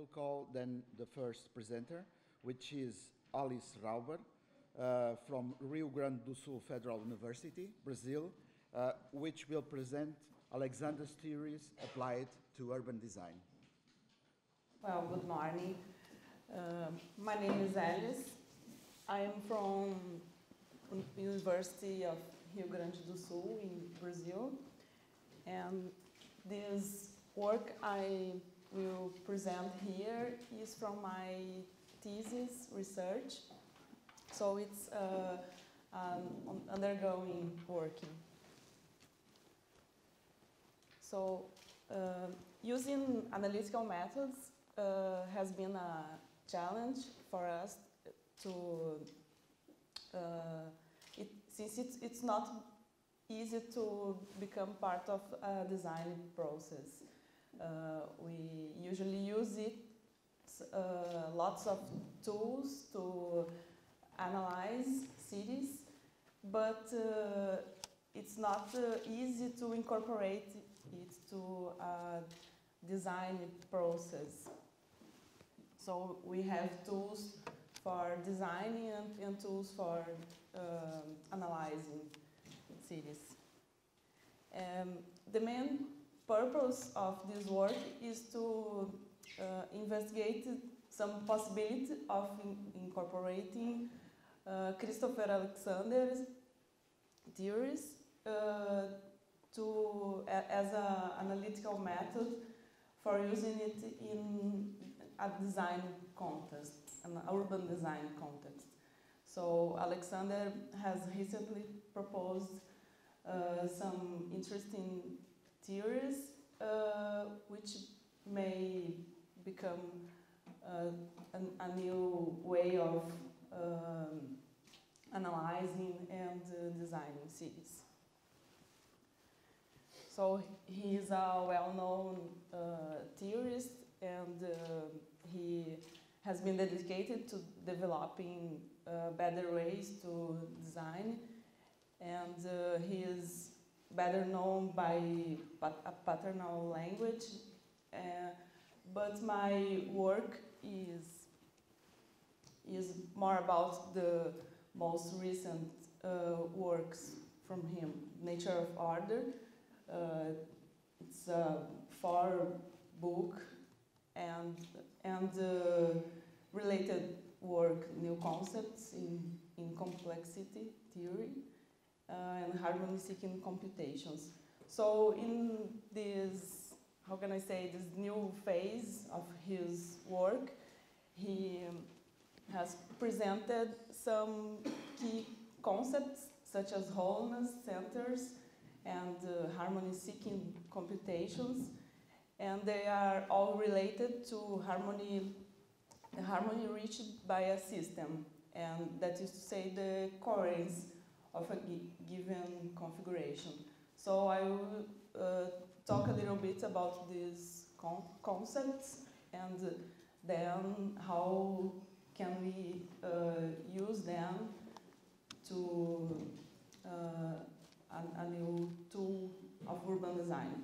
will call then the first presenter, which is Alice Rauber uh, from Rio Grande do Sul Federal University, Brazil, uh, which will present Alexander's theories applied to urban design. Well, good morning. Uh, my name is Alice. I am from University of Rio Grande do Sul in Brazil. And this work I will present here is from my thesis research. So it's uh, um, undergoing working. So uh, using analytical methods uh, has been a challenge for us to, uh, it, since it's, it's not easy to become part of a design process. Uh, we usually use it, uh, lots of tools to analyze cities, but uh, it's not uh, easy to incorporate it to a design process. So we have tools for designing and, and tools for um, analyzing cities. Um, the main purpose of this work is to uh, investigate some possibility of in incorporating uh, Christopher Alexander's theories uh, to as an analytical method for using it in a design context, an urban design context. So Alexander has recently proposed uh, some interesting theories uh, which may become uh, an, a new way of um, analyzing and uh, designing cities. So he is a well-known theorist and uh, he has been dedicated to developing uh, better ways to design and uh, he is better known by a Pattern Language uh, but my work is is more about the most recent uh, works from him nature of order. Uh, it's a four book and, and related work, new concepts in, in complexity theory and harmony-seeking computations. So in this, how can I say, this new phase of his work, he um, has presented some key concepts such as wholeness centers, and uh, harmony-seeking computations, and they are all related to harmony, harmony reached by a system, and that is to say the coherence of a given configuration. So I will uh, talk a little bit about these con concepts and then how can we uh, use them to uh, a, a new tool of urban design.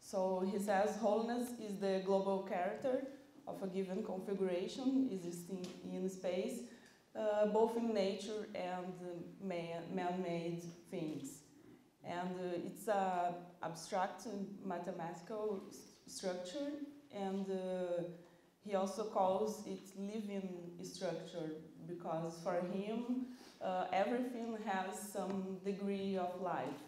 So he says wholeness is the global character of a given configuration existing in space, uh, both in nature and man-made things. And uh, it's an abstract mathematical structure, and uh, he also calls it living structure because for him, uh, everything has some degree of life,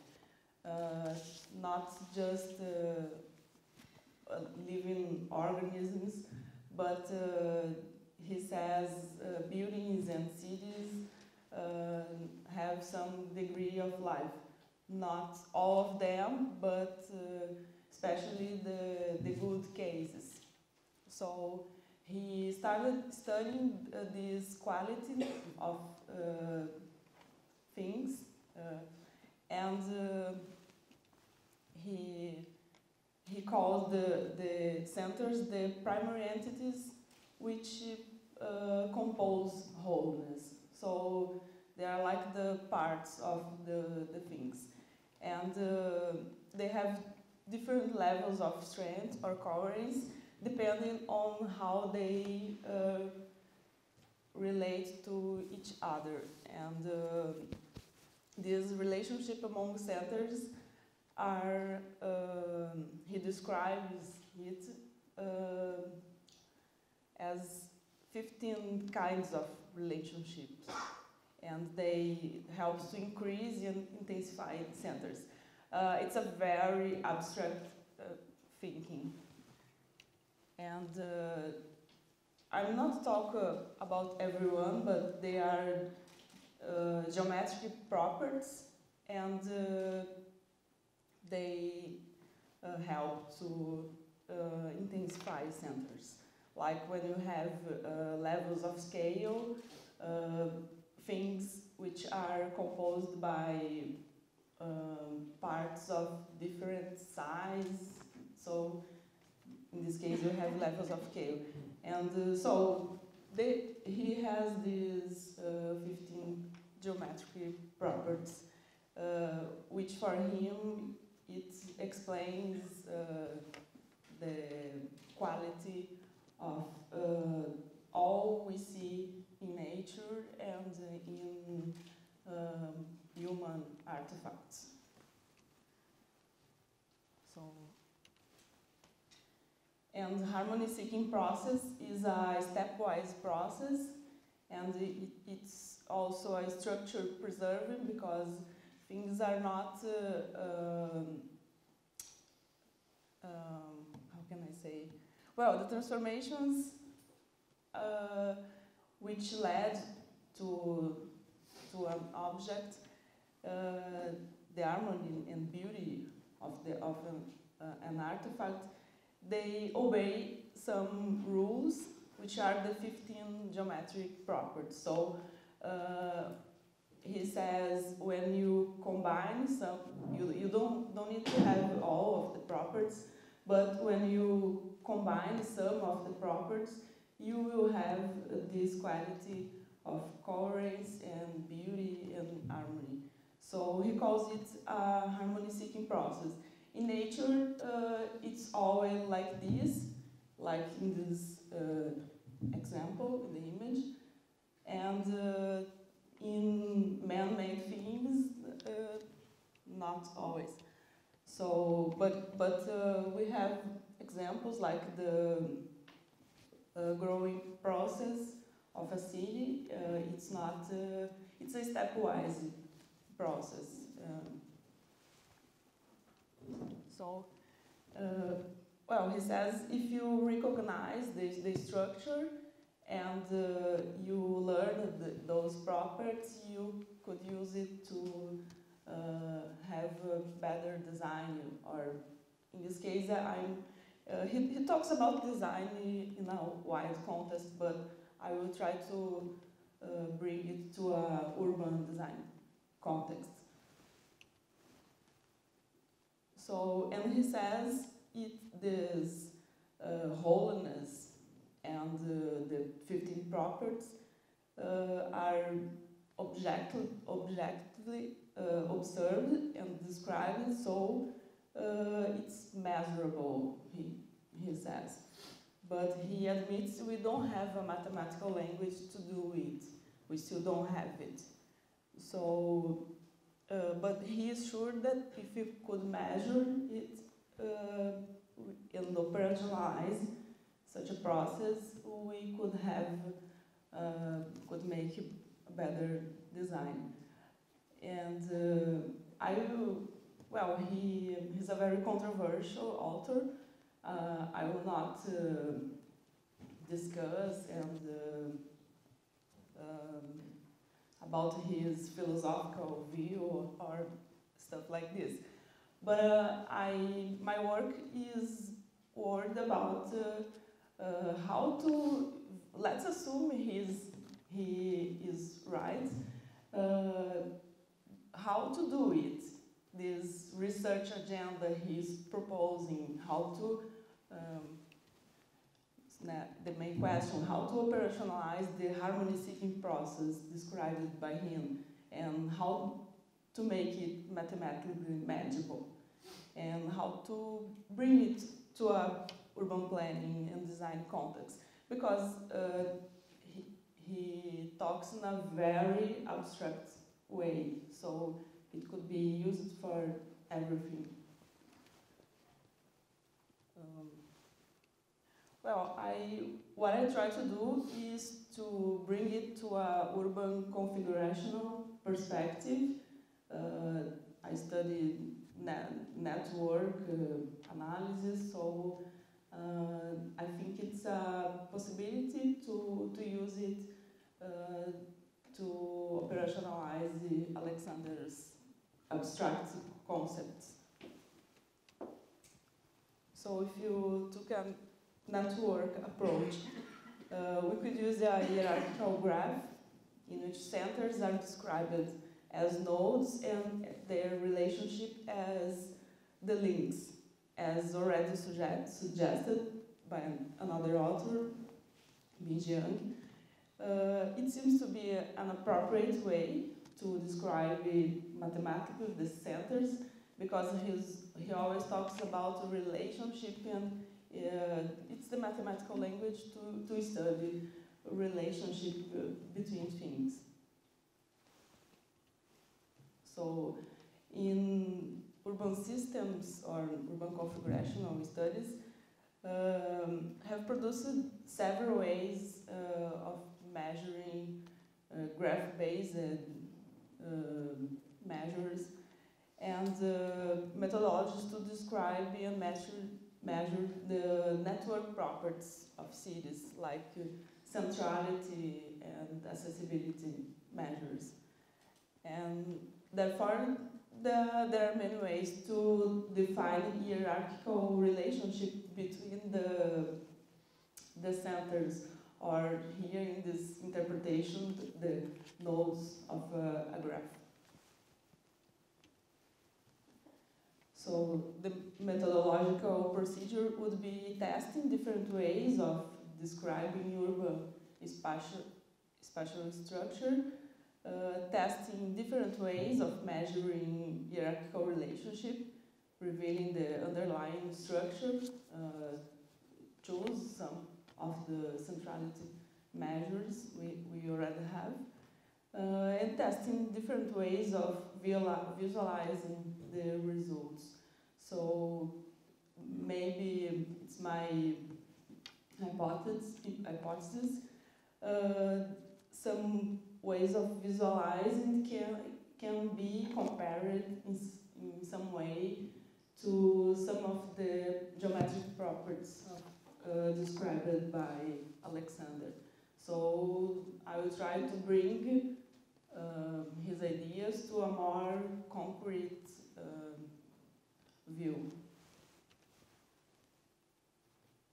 uh, not just uh, living organisms, but he says uh, buildings and cities have some degree of life. Not all of them, but especially the, the good cases. So he started studying uh, this quality of uh, things uh, and uh, he he called the, the centers the primary entities which uh, compose wholeness. So they are like the parts of the, the things. And uh, they have different levels of strength or coherence depending on how they uh, relate to each other. And uh, this relationship among centers are, um, he describes it uh, as 15 kinds of relationships and they help to increase and intensify centers. Uh, it's a very abstract uh, thinking. And uh, I'm not talking about everyone, but they are uh, geometric properties and uh, they uh, help to intensify centers. Like when you have levels of scale, things which are composed by um, parts of different size. So in this case, you have levels of scale. And uh, so they, he has these uh, 15 geometric properties, uh, which for him, it explains uh, the quality of uh, all we see in nature and in um, human artifacts. So, and harmony seeking process is a stepwise process and it, it's also a structure preserving because things are not, uh, um, um, how can I say, well, the transformations uh, which led to, to an object, uh, the harmony and beauty of, the, of an, uh, an artifact, they obey some rules which are the 15 geometric properties. So uh, he says when you combine some, you, you don't, don't need to have all of the properties, but when you combine some of the properties, you will have this quality of coherence and beauty and harmony. So he calls it a harmony-seeking process. In nature, uh, it's always like this, like in this uh, example, in the image. And uh, in man-made things, uh, not always. So, but, but uh, we have examples like the uh, growing process of a city. Uh, it's not, uh, it's a stepwise process. Um, so, uh, well, he says if you recognize the, the structure and uh, you learn the, those properties, you could use it to uh, have a better design or in this case I'm uh, he, he talks about design in a wide context, but I will try to uh, bring it to a urban design context. So, and he says it this uh, wholeness and uh, the 15 properties uh, are objective, objectively uh, observed and described, so uh, it's measurable, he, he says. But he admits we don't have a mathematical language to do it. We still don't have it. So, uh, but he is sure that if we could measure it uh, and operationalize such a process, we could have, uh, could make a better design. And uh, I will well, he, he's a very controversial author. Uh, I will not uh, discuss and uh, um, about his philosophical view or, stuff like this. But uh, I, my work is worried about uh, uh, how to, let's assume he's, he is right, how to do it this research agenda he's proposing, how to, um, the main question, how to operationalize the harmony-seeking process described by him, and how to make it mathematically manageable. and how to bring it to a urban planning and design context because uh, he, he talks in a very abstract way so it could be used for everything. Um, well, I what I try to do is to bring it to a urban configurational perspective. Uh, I studied net network uh, analysis, so uh, I think it's a possibility to, to use it uh, to operationalize Alexander's abstract concepts. So if you took a network approach, uh, we could use a hierarchical graph in which centers are described as nodes and their relationship as the links, as already suggest, suggested by another author, Bin Uh, it seems to be an appropriate way to describe mathematically the centers because he's, he always talks about relationship and uh, it's the mathematical language to, to study relationship uh, between things. So in urban systems or urban configurational studies um, have produced several ways uh, of measuring uh, graph-based measures and uh, methodologies to describe and measure, measure the network properties of cities like uh, centrality and accessibility measures. And therefore, the, there are many ways to define hierarchical relationship between the, the centers or here in this interpretation, the nodes of uh, a graph. So the methodological procedure would be testing different ways of describing urban spatial, spatial structure, uh, testing different ways of measuring hierarchical relationship, revealing the underlying structure, uh, choose some of the centrality measures we, we already have, uh, and testing different ways of visualizing the results. So maybe it's my hypothesis, uh, some ways of visualizing can, can be compared in, in some way to some of the geometric properties of uh, described by Alexander. So I will try to bring um, his ideas to a more concrete um, view.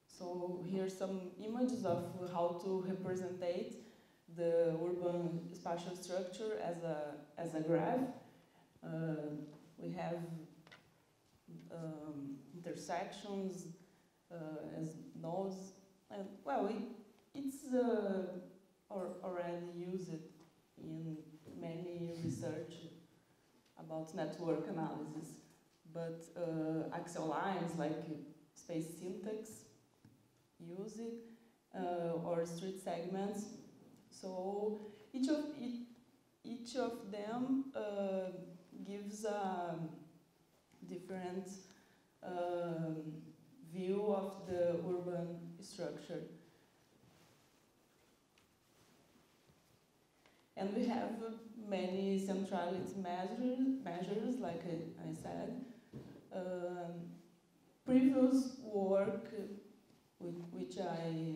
So here's some images of how to represent the urban spatial structure as a, as a graph. Uh, we have um, intersections as nodes. And well, it, it's uh, or, already used in many research about network analysis. But uh, axial lines like space syntax use it, uh, or street segments. So each of, it, each of them uh, gives a different um, view of the urban structure. And we have many centrality measures, measures like I, said. Um, previous work with which I,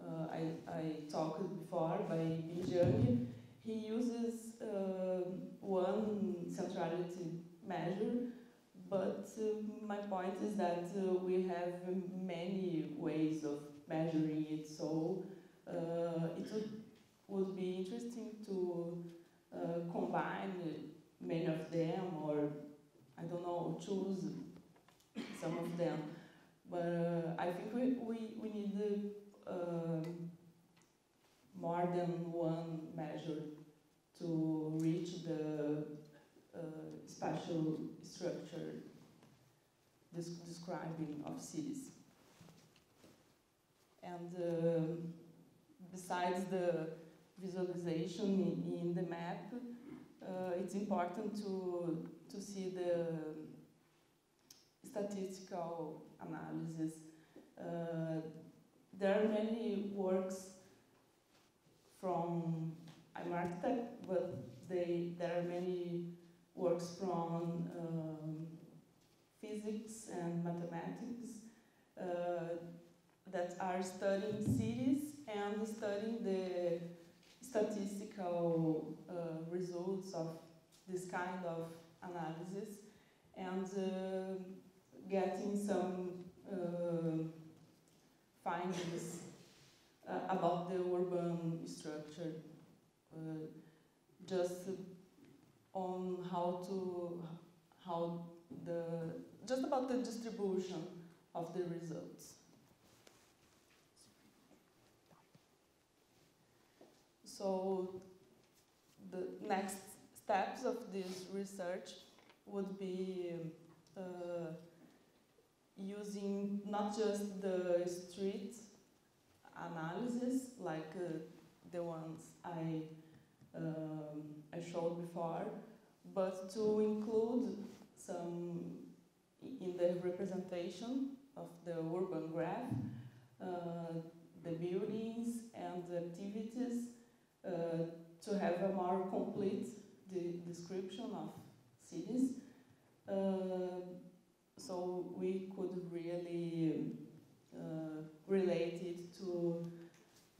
uh, I, I, talked before by Bin he uses uh, one centrality measure but uh, my point is that uh, we have many ways of measuring it, so uh, it would, would be interesting to uh, combine many of them or, I don't know, choose some of them. But uh, I think we, we, we need um, more than one measure to reach the uh, spatial structure desc- describing of cities. And um besides the visualization in, in the map, uh, it's important to, to see the statistical analysis. Uh, there are many works from, I'm architect, but they, there are many works from um, physics and mathematics uh, that are studying cities and studying the statistical uh, results of this kind of analysis and uh, getting some findings uh, about the urban structure, uh, just on how to how the just about the distribution of the results. So the next steps of this research would be uh, using not just the street analysis like uh, the ones I, um, I showed before, but to include some in the representation of the urban graph, uh, the buildings and the activities uh, to have a more complete de- description of cities. Uh, so we could really uh, relate it to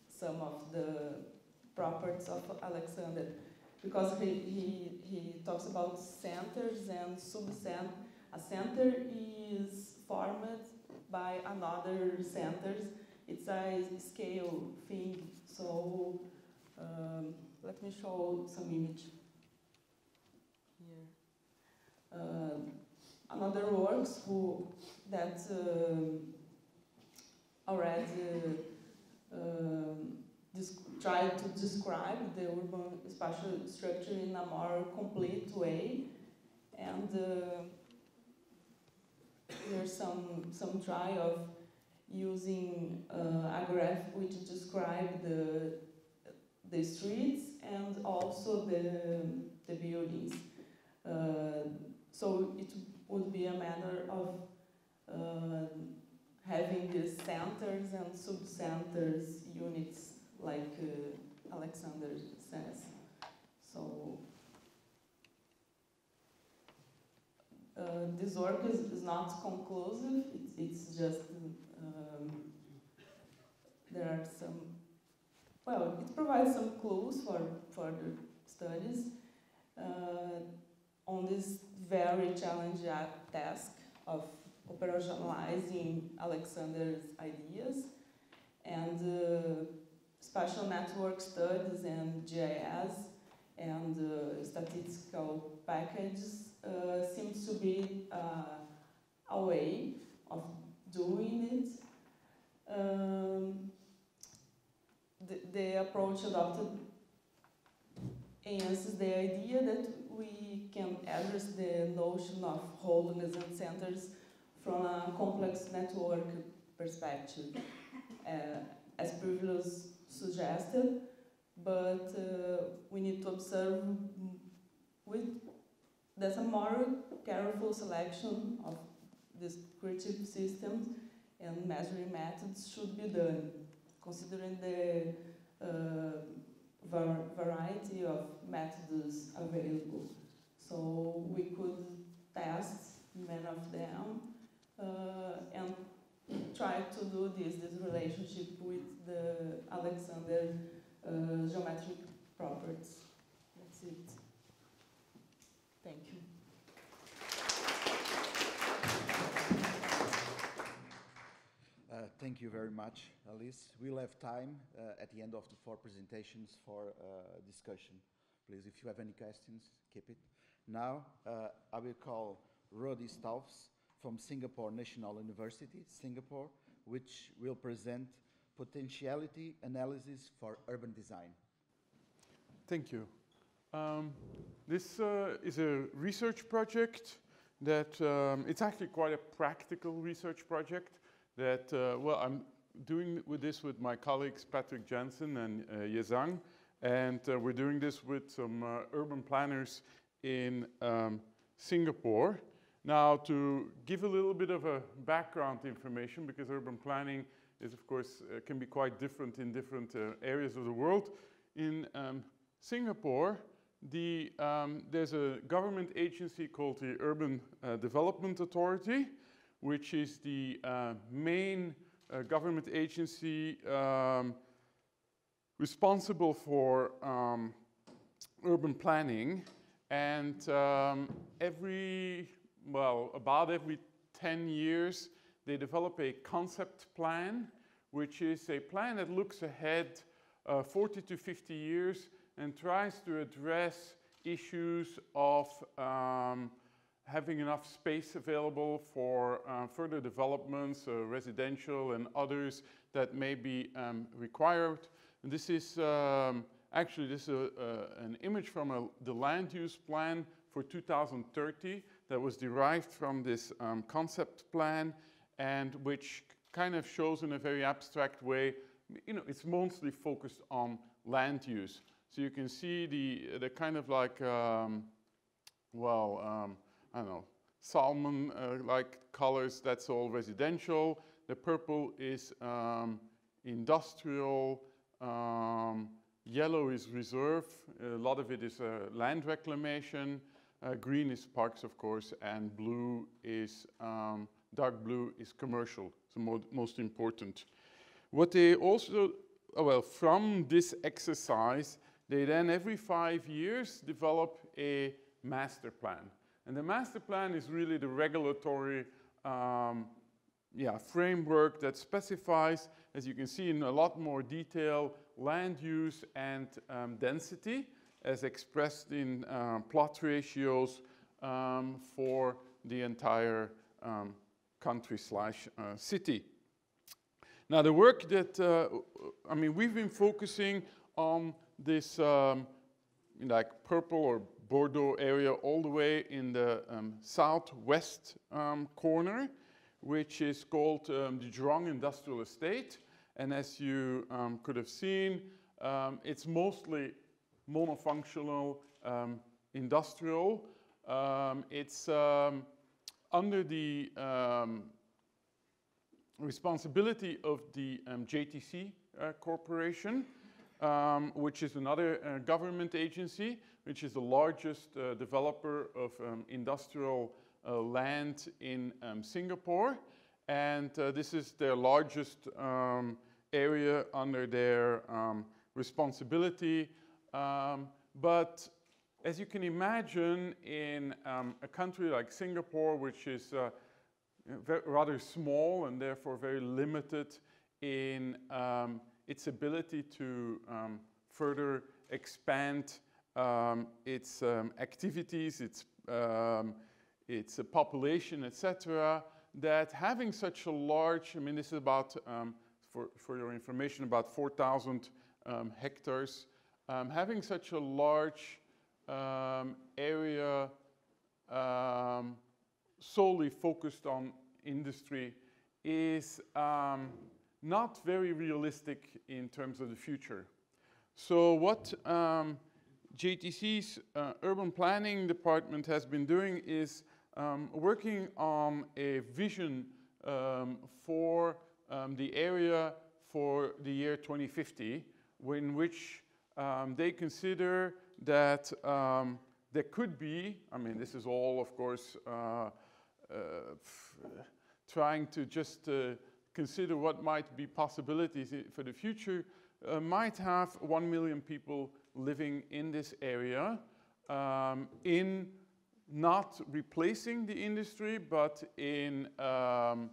some of the properties of Alexander because he, he, he talks about centers and subcent. A center is formed by another centers. It's a scale thing. So um, let me show some image here. Um another works who that um already um, tried to describe the urban spatial structure in a more complete way, and uh, there's some some try of using uh, a graph which describe the the streets and also the the buildings. Uh, so it would be a matter of uh, having these centers and sub-centers units like uh, Alexander says. So uh, this work is, is not conclusive, it's, it's just, um, there are some, well, it provides some clues for further studies uh, on this very challenging task of operationalizing Alexander's ideas and uh, spatial network studies and GIS and uh, statistical packages uh, seems to be uh, a way of doing it. Um, the, the approach adopted enhances the idea that we can address the notion of wholeness and centers from a complex network perspective, uh, as previously suggested, but uh, we need to observe with that a more careful selection of descriptive systems and measuring methods should be done, considering the uh, var variety of methods available. So we could test many of them uh, and try to do this, this relationship with the Alexander uh, geometric properties. That's it. Thank you. Uh, thank you very much, Alice. We'll have time uh, at the end of the four presentations for uh, discussion. Please, if you have any questions, keep it. Now, uh, I will call Rudi Stouffs from Singapore National University, Singapore, which will present potentiality analysis for urban design. Thank you. Um, this uh, is a research project that um, it's actually quite a practical research project that, uh, well, I'm doing with this with my colleagues Patrick Janssen and uh, Ye Zhang, and uh, we're doing this with some uh, urban planners in um, Singapore. Now, to give a little bit of a background information, because urban planning is, of course, uh, can be quite different in different uh, areas of the world. In um, Singapore, the, um, there's a government agency called the Urban uh, Development Authority, which is the uh, main uh, government agency um, responsible for um, urban planning. And um, every, well, about every 10 years, they develop a concept plan, which is a plan that looks ahead uh, 40 to 50 years and tries to address issues of um, having enough space available for uh, further developments, uh, residential and others that may be um, required. And this is um, actually this is a, an image from a, the land use plan for 2030 that was derived from this um, concept plan and which kind of shows in a very abstract way, you know, it's mostly focused on land use. So you can see the, the kind of like, um, well, um, I don't know, salmon-like uh, colors, that's all residential. The purple is um, industrial. Um, yellow is reserve. A lot of it is uh, land reclamation. Uh, green is parks, of course, and blue is, um, dark blue is commercial, so mo most important. What they also, oh, well, from this exercise, they then every five years develop a master plan. And the master plan is really the regulatory um, yeah, framework that specifies, as you can see in a lot more detail, land use and um, density as expressed in uh, plot ratios um, for the entire um, country slash uh, city. Now the work that, uh, I mean, we've been focusing on this um, like purple or Bordeaux area all the way in the um, southwest um, corner, which is called the Jurong Industrial Estate. And as you could have seen, it's mostly monofunctional um, industrial. it's under the responsibility of the JTC uh, Corporation um, which is another uh, government agency, which is the largest uh, developer of um, industrial uh, land in um, Singapore. And uh, this is their largest um, area under their um, responsibility. Um, but as you can imagine, in a country like Singapore, which is uh, rather small and therefore very limited in um, its ability to um, further expand um, its um, activities, its, um, its population, etc., that having such a large, I mean, this is about, um, for, for your information, about 4,000 um, having such a large area solely focused on industry is um, not very realistic in terms of the future. So what um, JTC's uh, urban planning department has been doing is um, working on a vision um, for um, the area for the year 2050, in which um, they consider that um, there could be, I mean, this is all, of course, uh, uh, trying to just uh, consider what might be possibilities for the future, uh, might have 1 million people living in this area um, in not replacing the industry, but in um,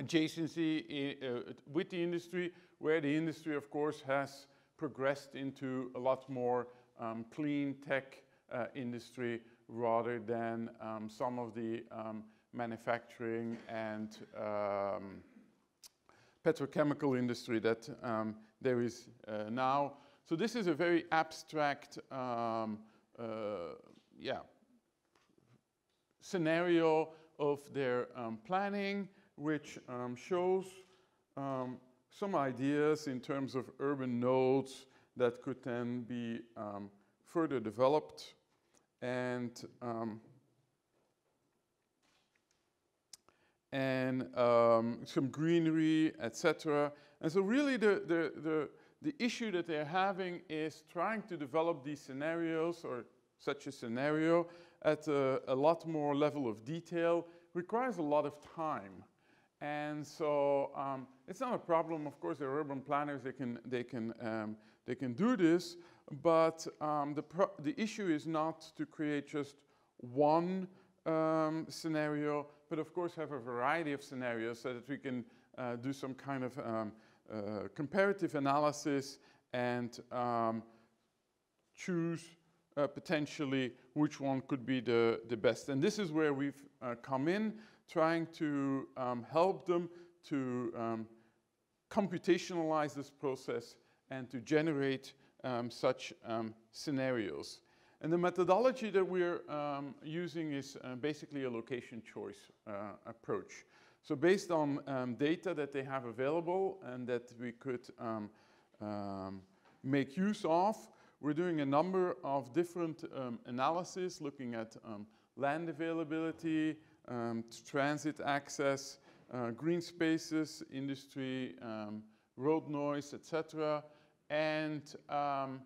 adjacency in, uh, with the industry, where the industry, of course, has progressed into a lot more um, clean tech uh, industry rather than um, some of the um, manufacturing and um, petrochemical industry that um, there is uh, now. So this is a very abstract, um, uh, yeah, scenario of their planning, which shows some ideas in terms of urban nodes that could then be um, further developed and um, and um, some greenery, etc. And so really the, the, the, the issue that they're having is trying to develop these scenarios or such a scenario at a, a lot more level of detail requires a lot of time. And so um, it's not a problem. Of course, there are urban planners. They can they can um, they can do this. But um, the the issue is not to create just one um, scenario, but of course have a variety of scenarios so that we can uh, do some kind of um, uh, comparative analysis and um, choose uh, potentially which one could be the, the best. And this is where we've uh, come in, trying to um, help them to um, computationalize this process and to generate um, such um, scenarios. And the methodology that we're um, using is uh, basically a location choice uh, approach. So based on um, data that they have available and that we could um, um, make use of, we're doing a number of different analyses looking at land availability, transit access, uh, green spaces, industry, road noise, etc. And um,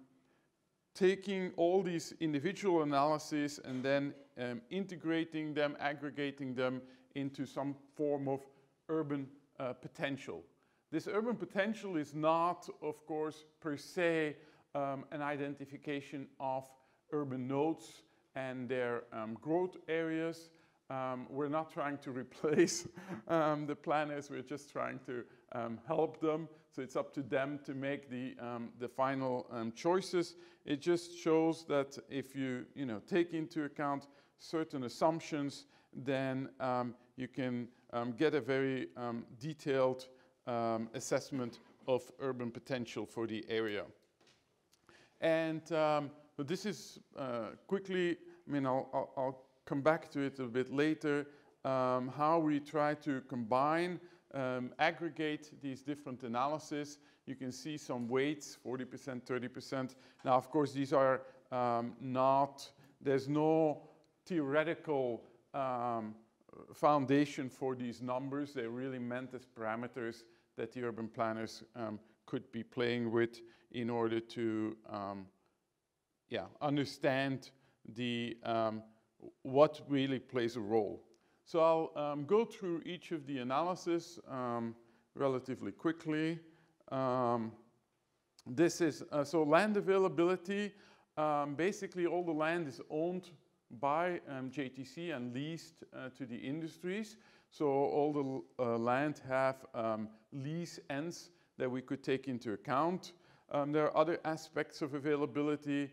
taking all these individual analyses and then um, integrating them, aggregating them into some form of urban uh, potential. This urban potential is not, of course, per se um, an identification of urban nodes and their um, growth areas. Um, we're not trying to replace um, the planners, we're just trying to um, help them so it's up to them to make the, um, the final um, choices. It just shows that if you, you know, take into account certain assumptions, then um, you can get a very detailed assessment of urban potential for the area. And this is uh, quickly, I mean, I'll, I'll, come back to it a bit later, how we try to combine um, aggregate these different analyses. You can see some weights, 40%, 30%. Now, of course, these are um, not, there's no theoretical um, foundation for these numbers. They're really meant as parameters that the urban planners um, could be playing with in order to um, yeah, understand the, um, what really plays a role. So I'll um, go through each of the analysis um, relatively quickly. Um, this is, uh, so land availability, um, basically all the land is owned by um, JTC and leased uh, to the industries. So all the uh, land have um, lease ends that we could take into account. there are other aspects of availability,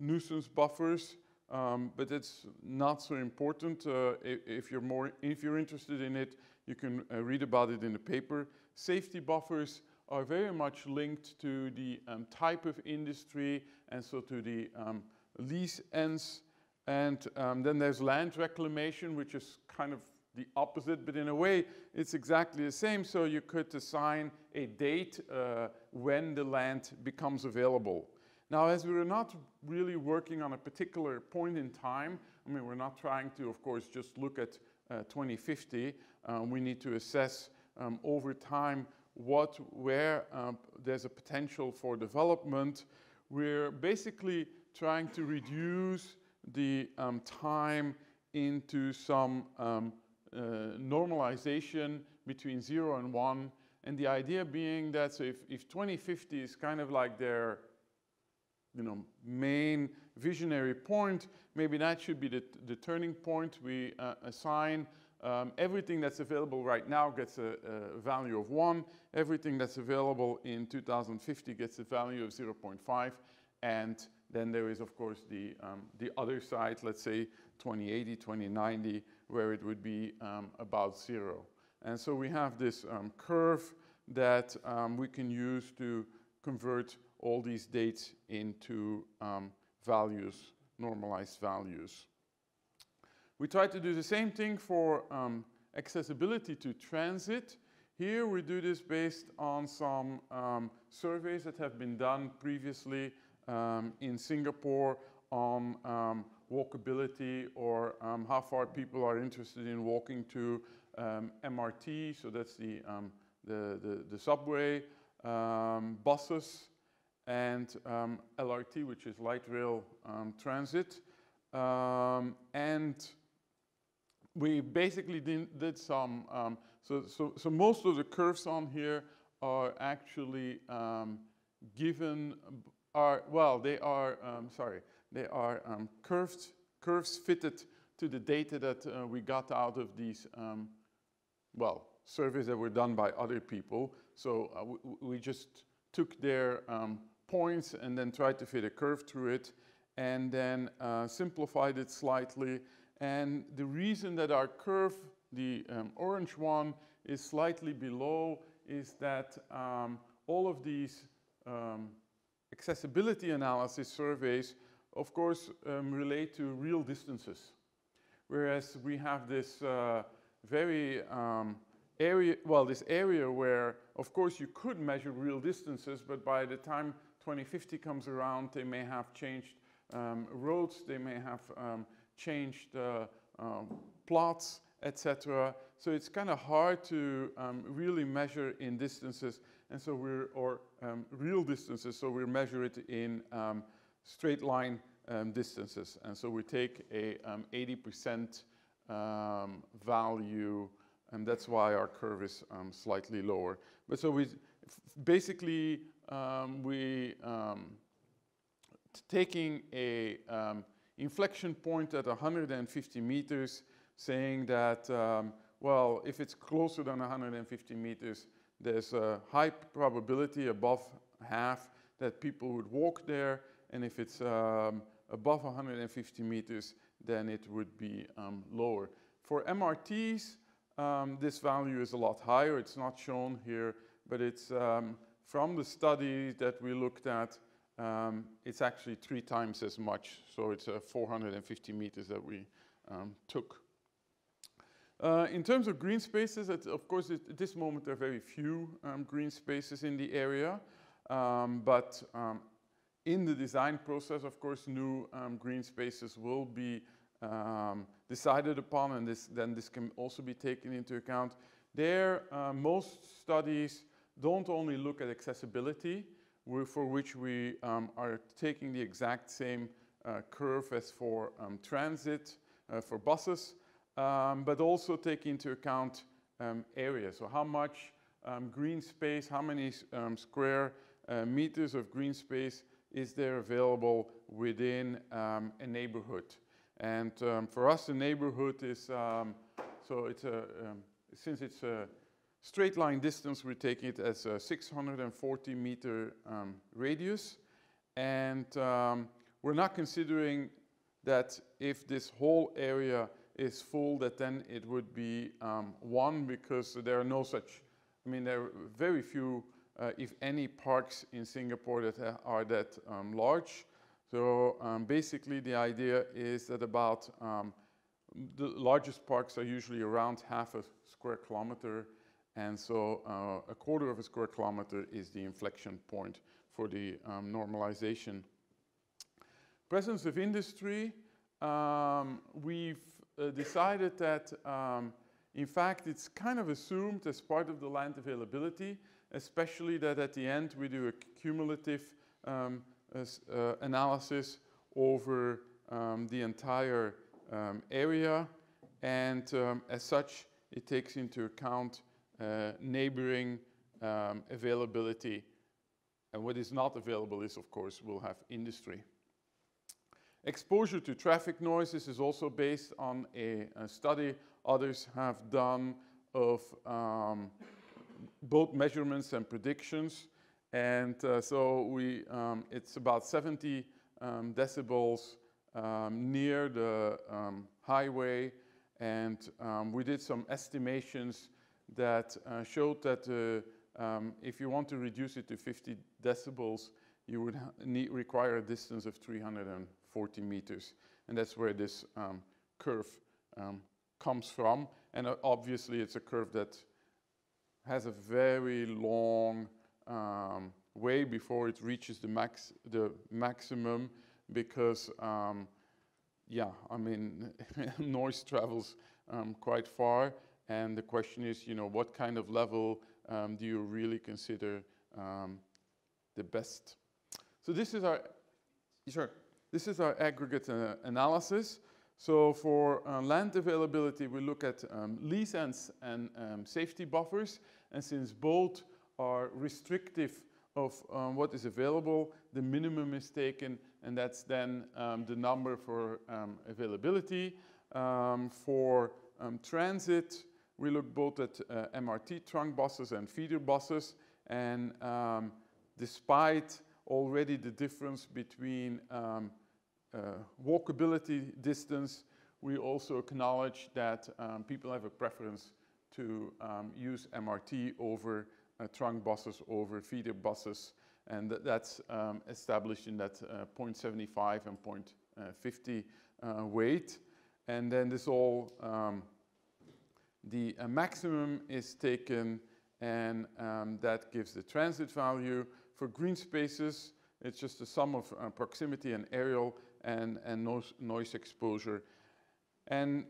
nuisance buffers, um, but it's not so important. Uh, if, you're more, if you're interested in it, you can uh, read about it in the paper. Safety buffers are very much linked to the um, type of industry and so to the um, lease ends. And um, then there's land reclamation, which is kind of the opposite, but in a way, it's exactly the same. So you could assign a date uh, when the land becomes available. Now, as we are not really working on a particular point in time, I mean, we're not trying to, of course, just look at uh, 2050. Um, we need to assess um, over time what, where um, there's a potential for development. We're basically trying to reduce the um, time into some um, uh, normalization between zero and one. And the idea being that so if, if 2050 is kind of like their you know, main visionary point, maybe that should be the, the turning point. We uh, assign um, everything that's available right now gets a, a, value of 1. Everything that's available in 2050 gets a value of 0.5. And then there is, of course, the, um, the other side, let's say 2080, 2090, where it would be um, about 0. And so we have this um, curve that um, we can use to convert all these dates into um, values, normalized values. We try to do the same thing for um, accessibility to transit. Here we do this based on some um, surveys that have been done previously um, in Singapore on um, walkability or um, how far people are interested in walking to um, MRT, so that's the, um, the, the, the, subway, buses, and LRT, which is light rail transit. and we basically did, did some, um, so, so, so most of the curves on here are actually um, given, are, well, they are, um, sorry, they are um, curves, curves fitted to the data that uh, we got out of these, um, well, surveys that were done by other people. So uh, we just took their um, points and then tried to fit a curve through it and then uh, simplified it slightly and the reason that our curve, the um, orange one, is slightly below is that um, all of these um, accessibility analysis surveys, of course, um, relate to real distances. Whereas we have this uh, very um, area, well, this area where, of course, you could measure real distances, but by the time 2050 comes around, they may have changed um, roads, they may have changed uh, um, plots, etc. So it's kind of hard to um, really measure in distances, and so we're or um, real distances. So we measure it in um, straight line um, distances, and so we take a 80% um, value, and that's why our curve is slightly lower. But so we basically we taking a inflection point at 150 meters saying that, um, well, if it's closer than 150 meters, there's a high probability above half that people would walk there. And if it's um, above 150 meters, then it would be um, lower. For MRTs, um, this value is a lot higher. It's not shown here, but it's um, from the study that we looked at, um, it's actually three times as much. So it's uh, 450 meters that we um, took. Uh, in terms of green spaces, of course, at this moment there are very few um, green spaces in the area. Um, but um, in the design process, of course, new um, green spaces will be decided upon, and this, then this can also be taken into account. There, uh, most studies don't only look at accessibility, for which we um, are taking the exact same uh, curve as for um, transit, uh, for buses, um, but also take into account um, area. So how much um, green space, how many um, square uh, meters of green space is there available within a neighborhood. And for us, the neighborhood is, so it's a, since it's a straight line distance, we're taking it as a 640 meter um, radius. And um, we're not considering that if this whole area is full, that then it would be um, one because there are no such, I mean, there are very few, uh, if any, parks in Singapore that are that um, large. So um, basically the idea is that about um, the largest parks are usually around half a square kilometer and so uh, a quarter of a square kilometer is the inflection point for the um, normalization. Presence of industry, um, we've uh, decided that um, in fact it's kind of assumed as part of the land availability, especially that at the end we do a cumulative um, uh, analysis over um, the entire um, area and as such it takes into account neighboring um, availability. And what is not available is, of course, we'll have industry. Exposure to traffic noises is also based on a, a study others have done of um, both measurements and predictions. And uh, so we, um, it's about 70 um, decibels um, near the um, highway. And um, we did some estimations that uh, showed that uh, um, if you want to reduce it to 50 decibels, you would need, require a distance of 340 meters. And that's where this um, curve um, comes from. And uh, obviously, it's a curve that has a very long um, way before it reaches the max, the maximum, because um, yeah, I mean, noise travels um, quite far, and the question is, you know, what kind of level um, do you really consider um, the best? So this is our, sure, this is our aggregate uh, analysis. So for uh, land availability, we look at um, lease ends and um, safety buffers, and since both are restrictive of um, what is available, the minimum is taken, and that's then um, the number for availability. For transit, we look both at uh, MRT trunk buses and feeder buses, and um, despite already the difference between uh, walkability distance, we also acknowledge that people have a preference to use MRT over uh, trunk buses over feeder buses, and th that's um, established in that uh, 0.75 and 0.50 uh, weight. And then this all, the maximum is taken and um, that gives the transit value. For green spaces, it's just the sum of uh, proximity and aerial and, and noise, noise, exposure. And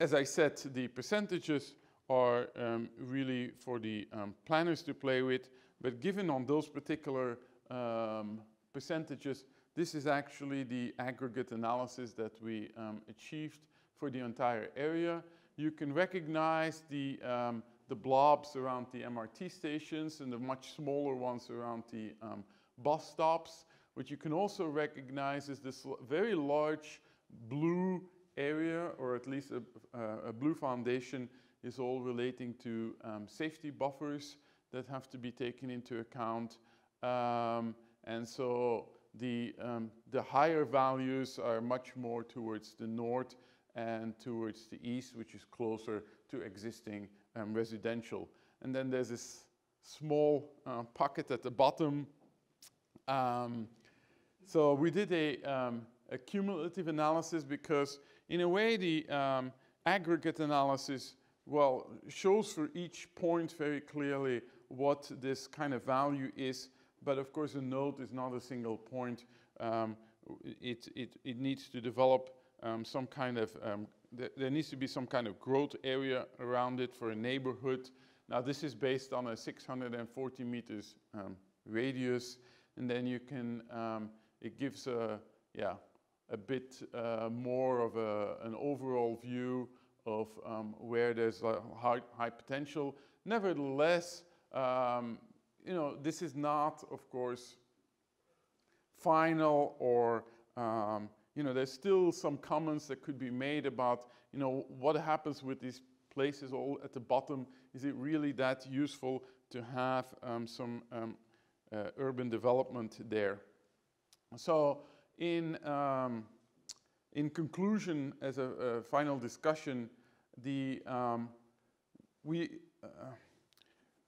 as I said, the percentages are um, really for the um, planners to play with. But given on those particular um, percentages, this is actually the aggregate analysis that we um, achieved for the entire area. You can recognize the, um, the blobs around the MRT stations and the much smaller ones around the um, bus stops. What you can also recognize is this very large blue area, or at least a, a blue foundation is all relating to um, safety buffers that have to be taken into account. Um, and so the, um, the higher values are much more towards the north and towards the east, which is closer to existing um, residential. And then there's this small uh, pocket at the bottom. Um, so we did a, um, a, cumulative analysis because in a way the aggregate analysis well, shows for each point very clearly what this kind of value is. But of course, a node is not a single point. Um, it, it, it needs to develop um, some kind of, um, th there needs to be some kind of growth area around it for a neighborhood. Now, this is based on a 640 meters um, radius. And then you can, um, it gives a, yeah, a bit uh, more of a, an overall view of um, where there's a high, high potential. Nevertheless, um, you know, this is not, of course, final or, um, you know, there's still some comments that could be made about, you know, what happens with these places all at the bottom. Is it really that useful to have um, some um, uh, urban development there? So in um, in conclusion, as a, a final discussion, the, um, we, uh,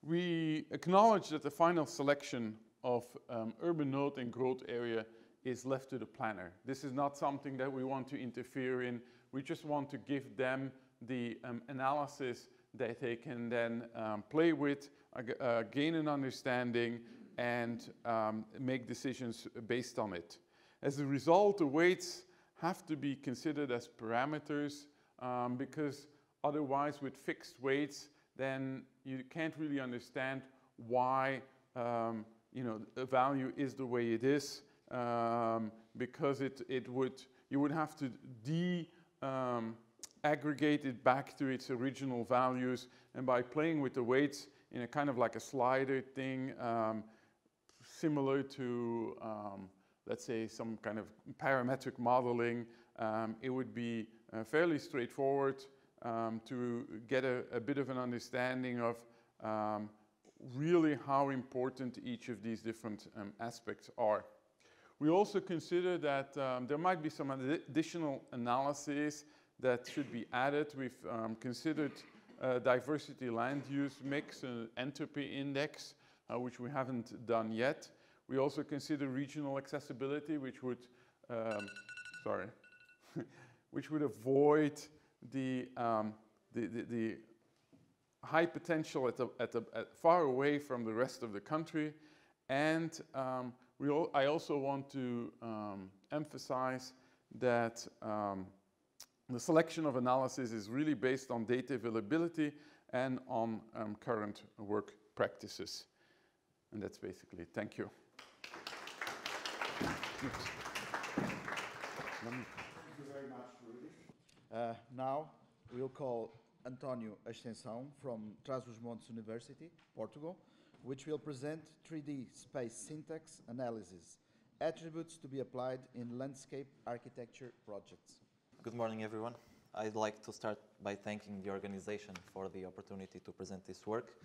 we acknowledge that the final selection of um, urban node and growth area is left to the planner. This is not something that we want to interfere in. We just want to give them the um, analysis that they can then um, play with, uh, gain an understanding, and um, make decisions based on it. As a result, the weights have to be considered as parameters um, because otherwise with fixed weights, then you can't really understand why um, you know, a value is the way it is um, because it, it would, you would have to de um, aggregate it back to its original values and by playing with the weights in a kind of like a slider thing um, similar to um, let's say, some kind of parametric modeling, um, it would be uh, fairly straightforward um, to get a, a, bit of an understanding of really how important each of these different aspects are. We also consider that um, there might be some additional analysis that should be added. We've um, considered uh, diversity land use mix, and entropy index, uh, which we haven't done yet. We also consider regional accessibility, which would, um, sorry, which would avoid the, um, the, the, the, high potential at, the, at, the, at far away from the rest of the country. And um, we I also want to um, emphasize that um, the selection of analysis is really based on data availability and on um, current work practices. And that's basically it. Thank you. Thank you very much, Rudi. Uh, now we'll call António Ascenção from Trás-os-Montes University, Portugal, which will present 3D space syntax analysis, attributes to be applied in landscape architecture projects. Good morning, everyone. I'd like to start by thanking the organization for the opportunity to present this work.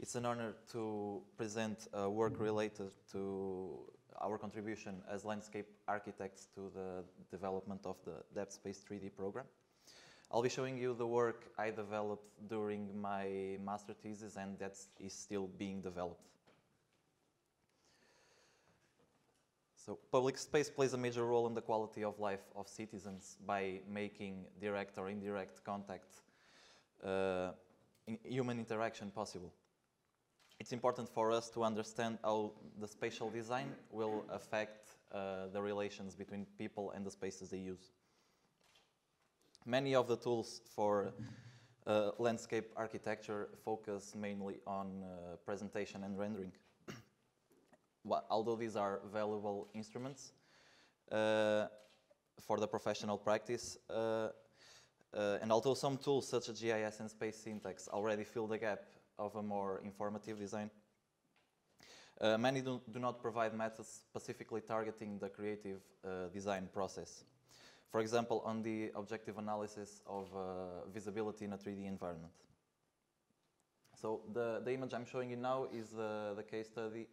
It's an honor to present a work related to our contribution as landscape architects to the development of the Depth Space 3D program. I'll be showing you the work I developed during my master thesis and that is still being developed. So public space plays a major role in the quality of life of citizens by making direct or indirect contact, uh, in human interaction possible. It's important for us to understand how the spatial design will affect uh, the relations between people and the spaces they use. Many of the tools for uh, landscape architecture focus mainly on uh, presentation and rendering. well, although these are valuable instruments uh, for the professional practice, uh, uh, and although some tools such as GIS and space syntax already fill the gap of a more informative design, uh, many do, do, not provide methods specifically targeting the creative design process. For example, on the objective analysis of uh, visibility in a 3D environment. So the, the image I'm showing you now is uh, the case study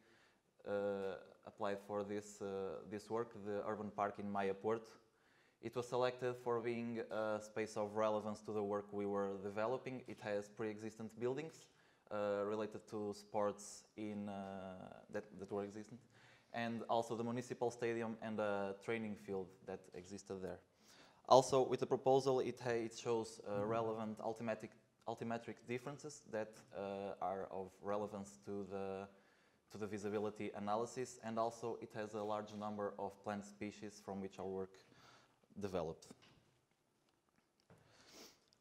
uh, applied for this, uh, this work, the urban park in Mayaport. It was selected for being a space of relevance to the work we were developing. It has pre-existent buildings uh, related to sports in, uh, that, that were existent and also the municipal stadium and the training field that existed there. Also, with the proposal, it, it shows uh, relevant altimetric, altimetric differences that uh, are of relevance to the, to the visibility analysis, and also it has a large number of plant species from which our work developed.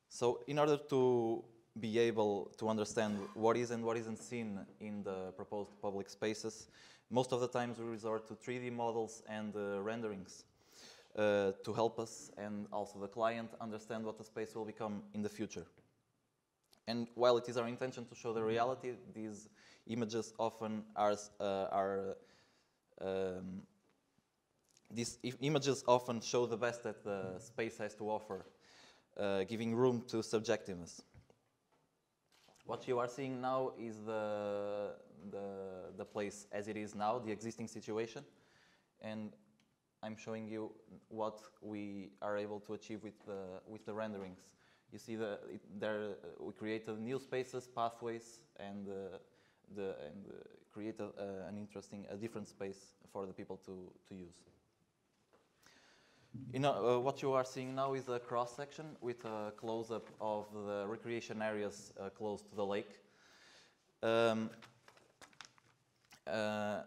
So in order to be able to understand what is and what isn't seen in the proposed public spaces, most of the times we resort to 3D models and uh, renderings uh, to help us and also the client understand what the space will become in the future. And while it is our intention to show the reality, these images often are, uh, are um, these images often show the best that the space has to offer, uh, giving room to subjectiveness. What you are seeing now is the, the, the place as it is now, the existing situation. And I'm showing you what we are able to achieve with the, with the renderings. You see the, it, there, we created new spaces, pathways, and, uh, the, and uh, created uh, an interesting, a different space for the people to, to use. You know, uh, what you are seeing now is a cross-section with a close-up of the recreation areas uh, close to the lake. Um, uh,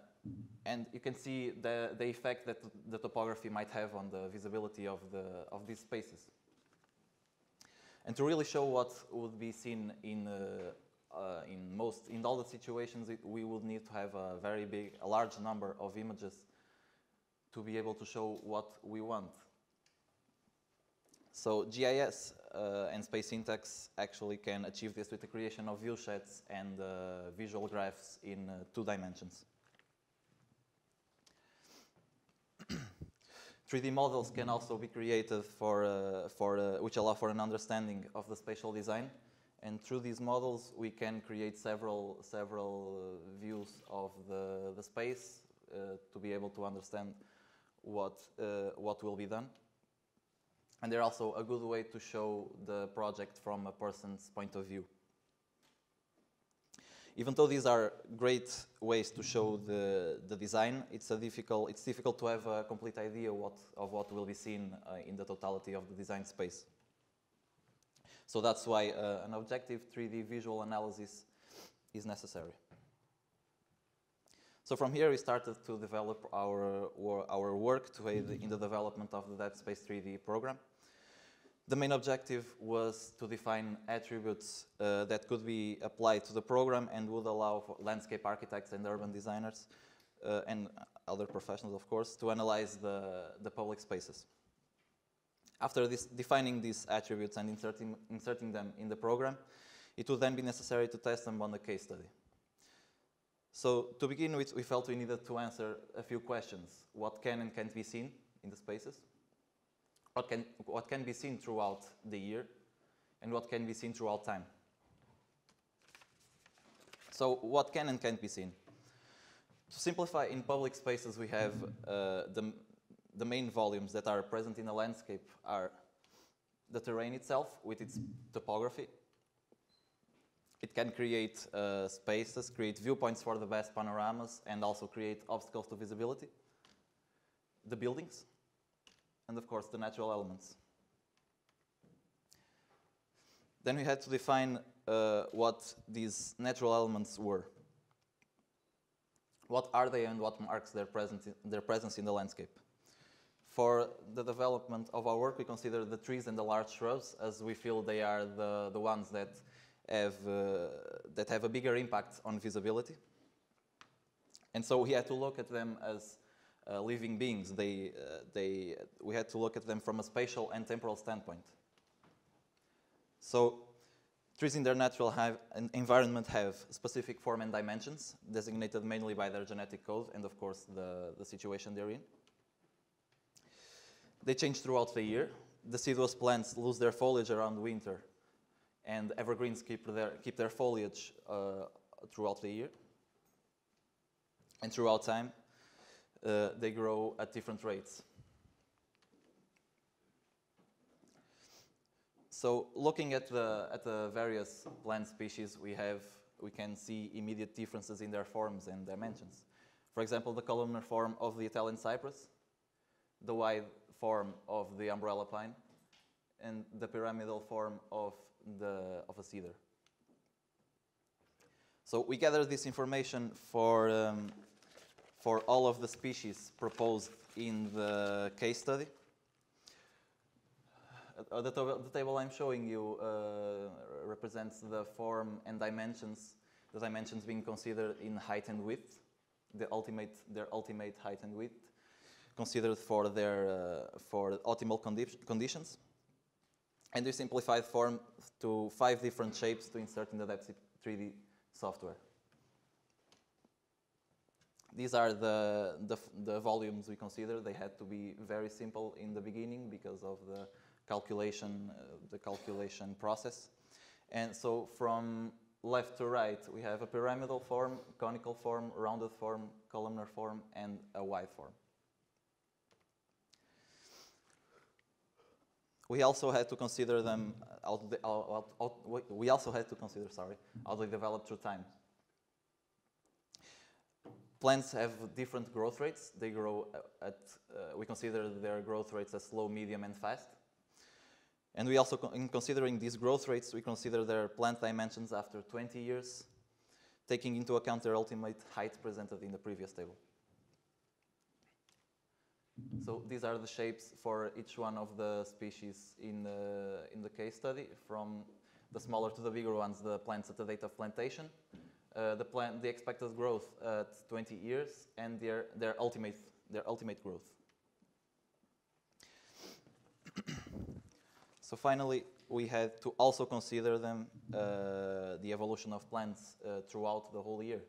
and you can see the, the effect that the topography might have on the visibility of, the, of these spaces. And to really show what would be seen in, uh, uh, in most, in all the situations, it, we would need to have a very big, a large number of images to be able to show what we want. So GIS uh, and space syntax actually can achieve this with the creation of viewsheds and uh, visual graphs in uh, two dimensions. 3D models can also be created for, uh, for, uh, which allow for an understanding of the spatial design. And through these models, we can create several, several uh, views of the, the space to be able to understand what, uh, what will be done. And they're also a good way to show the project from a person's point of view even though these are great ways to show the, the design, it's, a difficult, it's difficult to have a complete idea what, of what will be seen uh, in the totality of the design space. So that's why uh, an objective 3D visual analysis is necessary. So from here we started to develop our, our work to aid in the development of the Depth Space 3D program. The main objective was to define attributes uh, that could be applied to the program and would allow for landscape architects and urban designers uh, and other professionals, of course, to analyze the, the public spaces. After this, defining these attributes and inserting, inserting them in the program, it would then be necessary to test them on a case study. So to begin with, we felt we needed to answer a few questions. What can and can't be seen in the spaces? what can, what can be seen throughout the year and what can be seen throughout time. So what can and can't be seen? To simplify, in public spaces we have uh, the, the main volumes that are present in the landscape are the terrain itself with its topography. It can create uh, spaces, create viewpoints for the best panoramas, and also create obstacles to visibility. The buildings, and of course the natural elements. Then we had to define uh, what these natural elements were. What are they and what marks their, presence their presence in the landscape? For the development of our work, we consider the trees and the large shrubs as we feel they are the, the ones that have, uh, that have a bigger impact on visibility. And so we had to look at them as uh, living beings. They, uh, they, we had to look at them from a spatial and temporal standpoint. So trees in their natural environment have specific form and dimensions, designated mainly by their genetic code and, of course, the, the situation they're in. They change throughout the year. Deciduous plants lose their foliage around winter, and evergreens keep their, keep their foliage uh, throughout the year. And throughout time, uh, they grow at different rates. So looking at the, at the various plant species, we, have, we can see immediate differences in their forms and dimensions. For example, the columnar form of the Italian cypress, the wide form of the umbrella pine, and the pyramidal form of, the, of a cedar. So we gather this information for um, for all of the species proposed in the case study. Uh, the, the, table I'm showing you uh, represents the form and dimensions, the dimensions being considered in height and width, the ultimate, their ultimate height and width, considered for their uh, for optimal condi conditions. And we simplified form to five different shapes to insert in the Depth 3D software. These are the, the, the, volumes we consider. They had to be very simple in the beginning because of the calculation, uh, the calculation process. And so from left to right, we have a pyramidal form, conical form, rounded form, columnar form, and a wide form. We also had to consider them, out, out, out, we also had to consider, sorry, how they develop through time. Plants have different growth rates. They grow at, uh, we consider their growth rates as slow, medium, and fast. And we also, in considering these growth rates, we consider their plant dimensions after 20 years, taking into account their ultimate height presented in the previous table. So these are the shapes for each one of the species in the, in the case study, from the smaller to the bigger ones, the plants at the date of plantation, uh, the, plant, the expected growth at 20 years and their, their, ultimate, their ultimate growth. so finally, we had to also consider them, uh, the evolution of plants uh, throughout the whole year.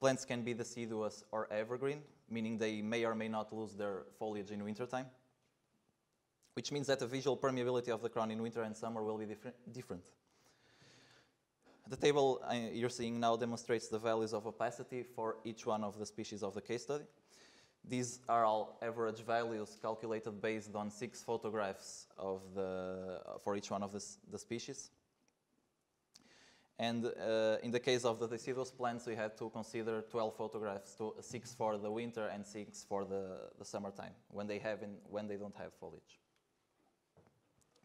Plants can be deciduous or evergreen, meaning they may or may not lose their foliage in wintertime, which means that the visual permeability of the crown in winter and summer will be different. different. The table uh, you're seeing now demonstrates the values of opacity for each one of the species of the case study. These are all average values calculated based on six photographs of the, for each one of the species. And uh, in the case of the deciduous plants, we had to consider 12 photographs, to, six for the winter and six for the, the summertime, when they, have in, when they don't have foliage.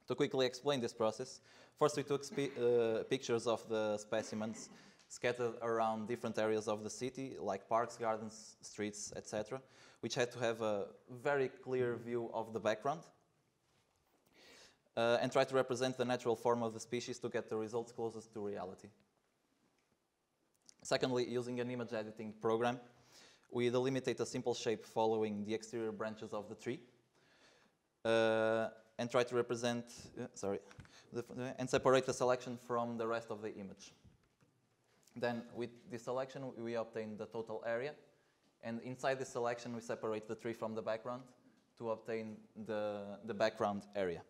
To quickly explain this process, first we took uh, pictures of the specimens scattered around different areas of the city, like parks, gardens, streets, etc., which had to have a very clear view of the background uh, and try to represent the natural form of the species to get the results closest to reality. Secondly, using an image editing program, we delimitate a simple shape following the exterior branches of the tree uh, and try to represent, uh, sorry, the, and separate the selection from the rest of the image. Then with this selection, we obtain the total area. And inside this selection, we separate the tree from the background to obtain the, the background area.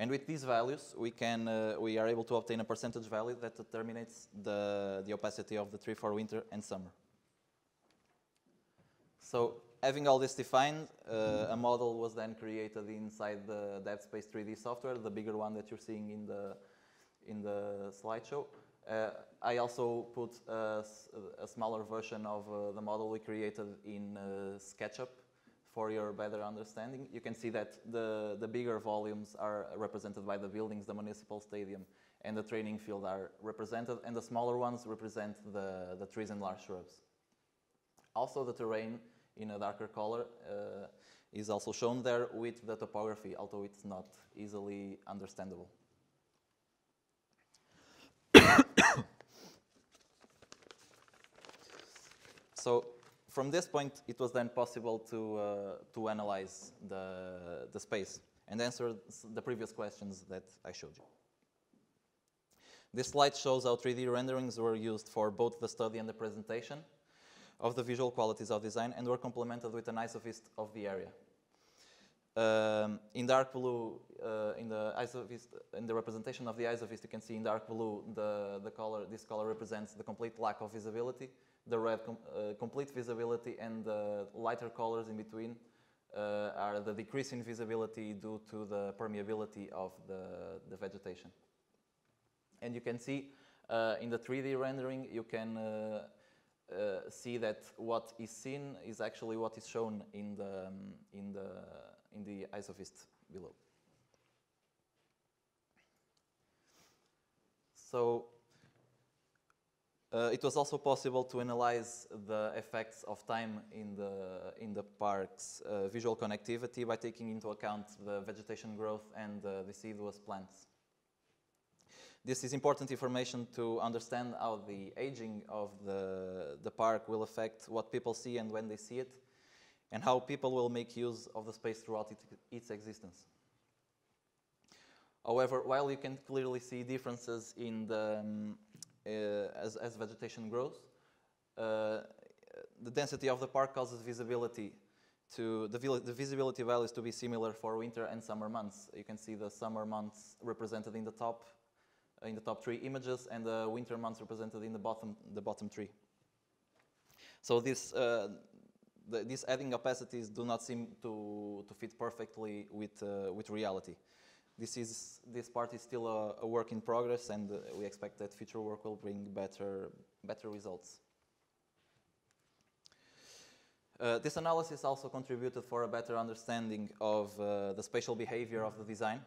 And with these values, we, can, uh, we are able to obtain a percentage value that determines the, the opacity of the tree for winter and summer. So having all this defined, uh, a model was then created inside the Depth Space 3D software, the bigger one that you're seeing in the, in the slideshow. Uh, I also put a, a smaller version of uh, the model we created in uh, SketchUp for your better understanding. You can see that the, the bigger volumes are represented by the buildings, the municipal stadium, and the training field are represented, and the smaller ones represent the, the trees and large shrubs. Also, the terrain in a darker color uh, is also shown there with the topography, although it's not easily understandable. so from this point, it was then possible to, uh, to analyze the, the space and answer the previous questions that I showed you. This slide shows how 3D renderings were used for both the study and the presentation of the visual qualities of design and were complemented with an isovist of the area. Um, in dark blue, uh, in the isovist, in the representation of the isovist, you can see in dark blue the, the color. This color represents the complete lack of visibility. The red, com uh, complete visibility, and the lighter colors in between uh, are the decrease in visibility due to the permeability of the, the vegetation. And you can see uh, in the 3D rendering, you can uh, see that what is seen is actually what is shown in the um, in the in the isovist below. So uh, it was also possible to analyze the effects of time in the in the park's uh, visual connectivity by taking into account the vegetation growth and the deciduous plants. This is important information to understand how the aging of the, the park will affect what people see and when they see it, and how people will make use of the space throughout it, its existence. However, while you can clearly see differences in the, um, uh, as, as vegetation grows, uh, the density of the park causes visibility to the, the, visibility values to be similar for winter and summer months. You can see the summer months represented in the top in the top three images and the winter months represented in the bottom, the bottom three. So this, uh, the, these adding opacities do not seem to, to fit perfectly with, uh, with reality. This, is, this part is still a, a work in progress and uh, we expect that future work will bring better, better results. Uh, this analysis also contributed for a better understanding of uh, the spatial behavior of the design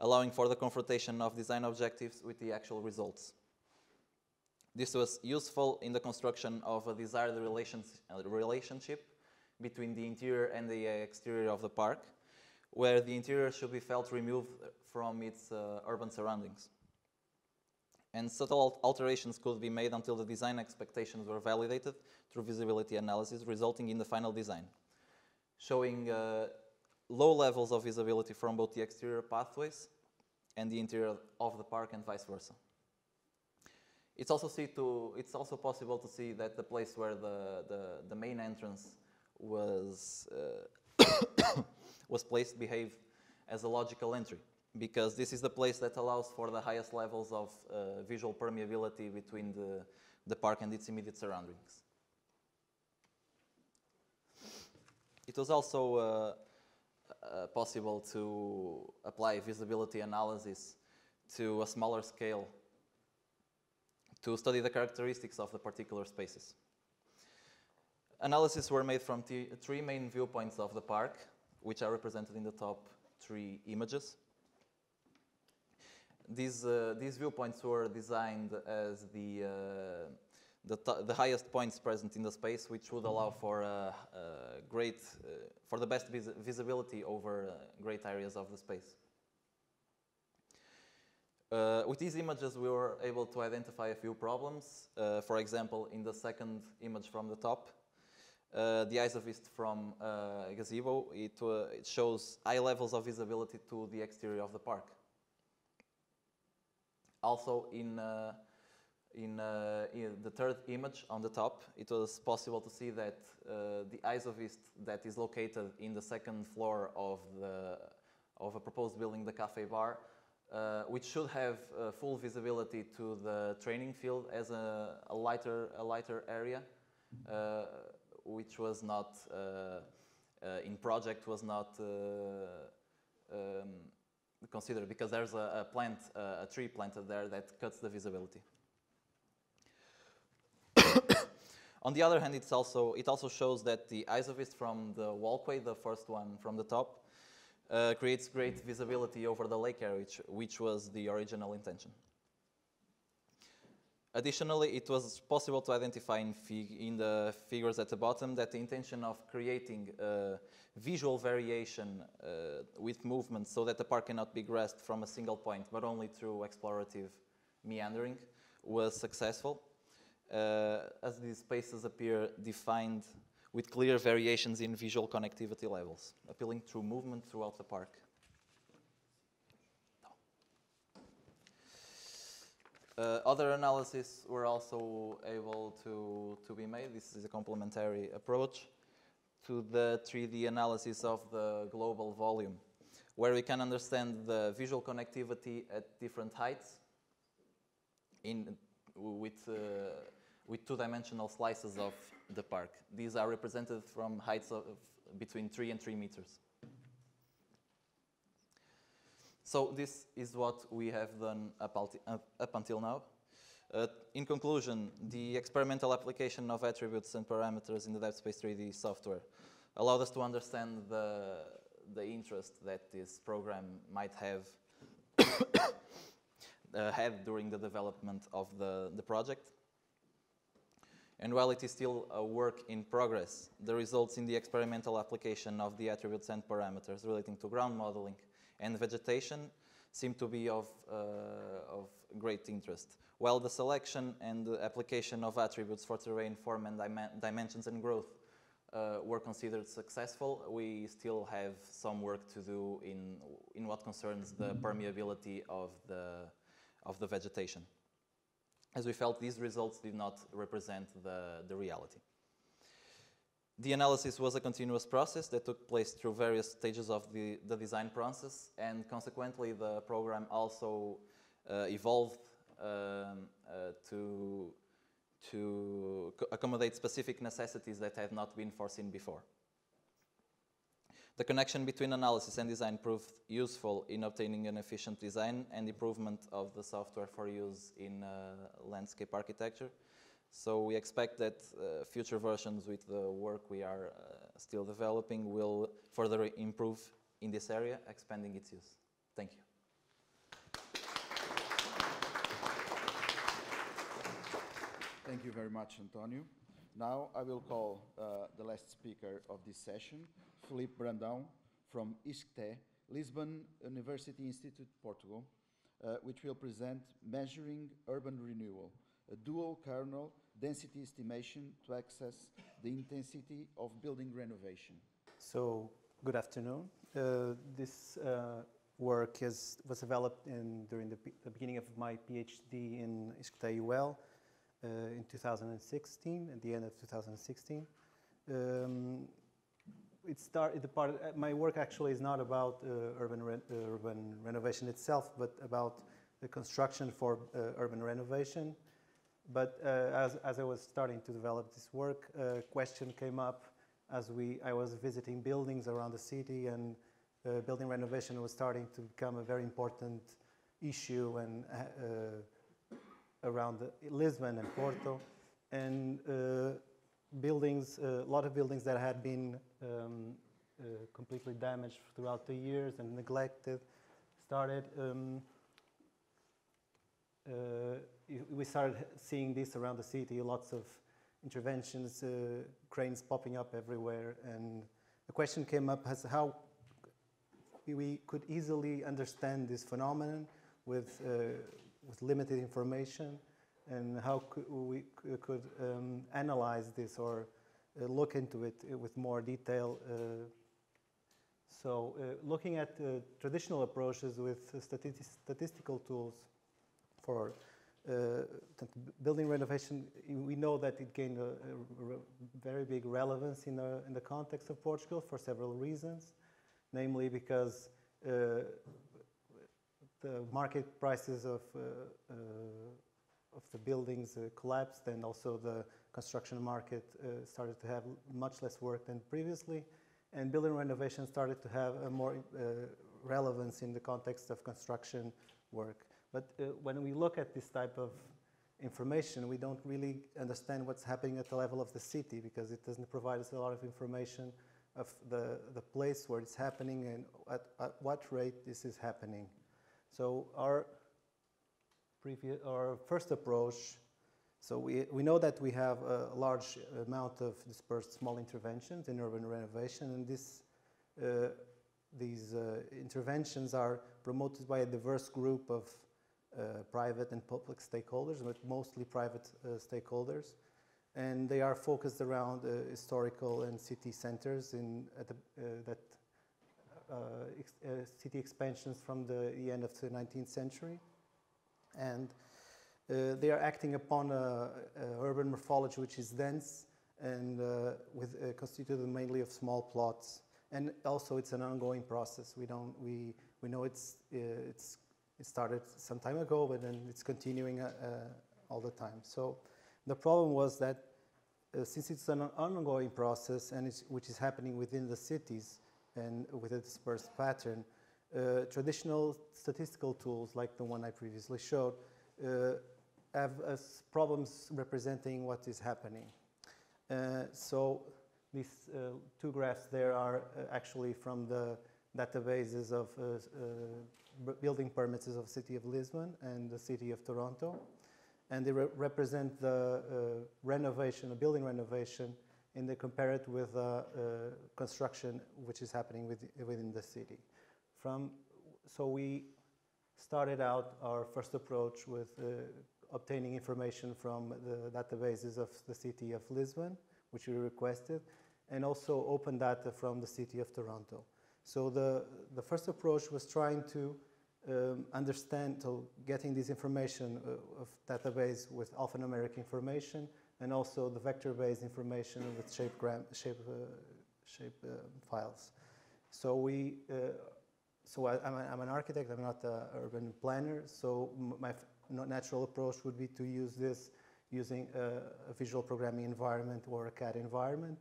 allowing for the confrontation of design objectives with the actual results. This was useful in the construction of a desired relationship between the interior and the exterior of the park, where the interior should be felt removed from its uh, urban surroundings. And subtle alterations could be made until the design expectations were validated through visibility analysis, resulting in the final design, showing uh, low levels of visibility from both the exterior pathways and the interior of the park and vice versa. It's also, to, it's also possible to see that the place where the, the, the main entrance was, uh, was placed behaved as a logical entry because this is the place that allows for the highest levels of uh, visual permeability between the, the park and its immediate surroundings. It was also uh, uh, possible to apply visibility analysis to a smaller scale to study the characteristics of the particular spaces. Analyses were made from three main viewpoints of the park, which are represented in the top three images. these, uh, these viewpoints were designed as the, uh, the, the highest points present in the space, which would allow for uh, uh, great, uh, for the best vis- visibility over uh, great areas of the space. Uh, with these images, we were able to identify a few problems. Uh, for example, in the second image from the top, uh, the isovist from uh, gazebo, it, uh, it shows high levels of visibility to the exterior of the park. Also, in, uh, in, uh, in the third image on the top, it was possible to see that uh, the isovist that is located in the second floor of, the, of a proposed building, the cafe bar, uh, which should have full visibility to the training field as a, a lighter, a lighter area, uh, which was not uh, uh, in project was not uh, um, considered because there's a, a plant, a tree planted there that cuts the visibility. On the other hand, it's also, it also shows that the isovist from the walkway, the first one from the top, uh, creates great visibility over the lake area, which, which was the original intention. Additionally, it was possible to identify in, fig- in the figures at the bottom that the intention of creating uh, visual variation uh, with movement so that the park cannot be grasped from a single point but only through explorative meandering was successful, uh, as these spaces appear defined with clear variations in visual connectivity levels, appealing through movement throughout the park. Uh, other analyses were also able to, to be made. This is a complementary approach to the 3D analysis of the global volume, where we can understand the visual connectivity at different heights in, with, uh, with two-dimensional slices of the park. These are represented from heights of between 3 and 3 meters. So this is what we have done up, up, until now. Uh, in conclusion, the experimental application of attributes and parameters in the Depth Space 3D software allowed us to understand the, the interest that this program might have uh, had during the development of the, the project. And while it is still a work in progress, the results in the experimental application of the attributes and parameters relating to ground modeling and vegetation seem to be of, uh, of great interest. While the selection and the application of attributes for terrain, form, and dim dimensions and growth uh, were considered successful, we still have some work to do in, in what concerns the permeability of the, of the vegetation, as we felt these results did not represent the, the reality. The analysis was a continuous process that took place through various stages of the, the design process, and consequently, the program also uh, evolved um, uh, to, to accommodate specific necessities that had not been foreseen before. The connection between analysis and design proved useful in obtaining an efficient design and improvement of the software for use in uh, landscape architecture. So we expect that uh, future versions with the work we are uh, still developing will further improve in this area, expanding its use. Thank you. Thank you very much, António. Now I will call uh, the last speaker of this session, Filipe Brandão from ISCTE, Lisbon University Institute, Portugal, uh, which will present Measuring Urban Renewal, a dual kernel density estimation to access the intensity of building renovation. So, good afternoon. Uh, this uh, work is, was developed in, during the, the beginning of my PhD in ISCTE UL uh, in 2016, at the end of 2016. Um, it started, the part, uh, my work actually is not about uh, urban, re- uh, urban renovation itself, but about the construction for uh, urban renovation. But uh, as, as I was starting to develop this work, a question came up as we, I was visiting buildings around the city and uh, building renovation was starting to become a very important issue and uh, around Lisbon and Porto. And uh, buildings, a lot of buildings that had been um, uh, completely damaged throughout the years and neglected started um, we started seeing this around the city, lots of interventions, uh, cranes popping up everywhere, and the question came up as how we could easily understand this phenomenon with, uh, with limited information, and how could we could um, analyze this or uh, look into it uh, with more detail. Uh, so, uh, looking at uh, traditional approaches with uh, statistical tools for uh, building renovation, we know that it gained a, a very big relevance in the, in the context of Portugal for several reasons, namely because uh, the market prices of, uh, uh, of the buildings uh, collapsed and also the construction market uh, started to have much less work than previously and building renovation started to have a more relevance in the context of construction work. But uh, when we look at this type of information, we don't really understand what's happening at the level of the city because it doesn't provide us a lot of information of the, the place where it's happening and at, at what rate this is happening. So our, previous, our first approach so we, we know that we have a large amount of dispersed small interventions in urban renovation, and this, uh, these uh, interventions are promoted by a diverse group of uh, private and public stakeholders, but mostly private uh, stakeholders. And they are focused around uh, historical and city centers in, at the, uh, that uh, ex- city expansions from the, end of the 19th century. And they are acting upon a, a urban morphology which is dense and with, constituted mainly of small plots. And also, it's an ongoing process. We don't we we know it's it's it started some time ago, but then it's continuing uh, uh, all the time. So the problem was that uh, since it's an ongoing process and which is happening within the cities and with a dispersed pattern, traditional statistical tools like the one I previously showed have problems representing what is happening. Uh, so these uh, two graphs there are uh, actually from the databases of building permits of the city of Lisbon and the city of Toronto. And they re- represent the uh, renovation, a building renovation, and they compare it with uh, uh, construction which is happening with, within the city. From, so we started out our first approach with obtaining information from the databases of the city of Lisbon, which we requested, and also open data from the city of Toronto. So the, the first approach was trying to um, understand, so getting this information uh, of database with alphanumeric information, and also the vector-based information with shape, gram, shape, uh, shape uh, files. So we uh, so I, I'm, a, I'm an architect, I'm not an urban planner, so my natural approach would be to use this using a, a visual programming environment or a CAD environment.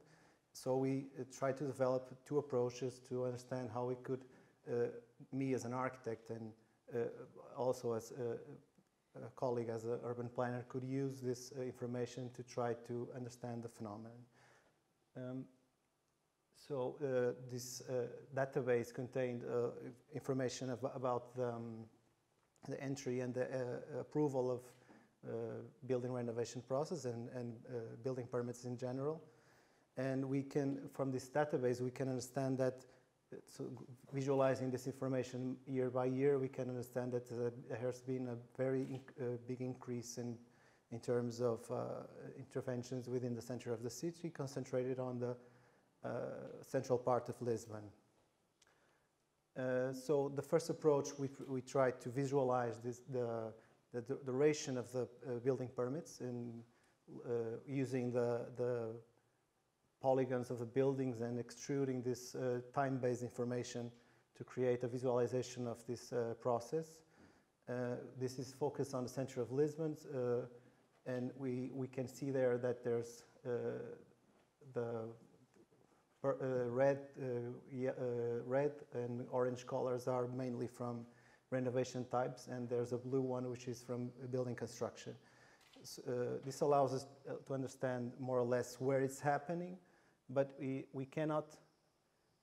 So we uh, try to develop two approaches to understand how we could, uh, me as an architect and uh, also as a, a colleague as an urban planner, could use this uh, information to try to understand the phenomenon. Um, so uh, this uh, database contained uh, information ab- about the, um, the entry and the uh, approval of building renovation process and, and building permits in general. And we can, from this database, we can understand that, so visualizing this information year by year, we can understand that uh, there has been a very inc- uh, big increase in, in terms of uh, interventions within the center of the city, concentrated on the central part of Lisbon. Uh, so the first approach, we, we tried to visualize this, the, the duration of the uh, building permits in uh, using the, the polygons of the buildings and extruding this uh, time-based information to create a visualization of this uh, process. Uh, this is focused on the center of Lisbon, uh, and we, we can see there that there's uh, the uh, red, red and orange colors are mainly from renovation types, and there's a blue one which is from building construction. S- uh, this allows us to understand more or less where it's happening, but we, we cannot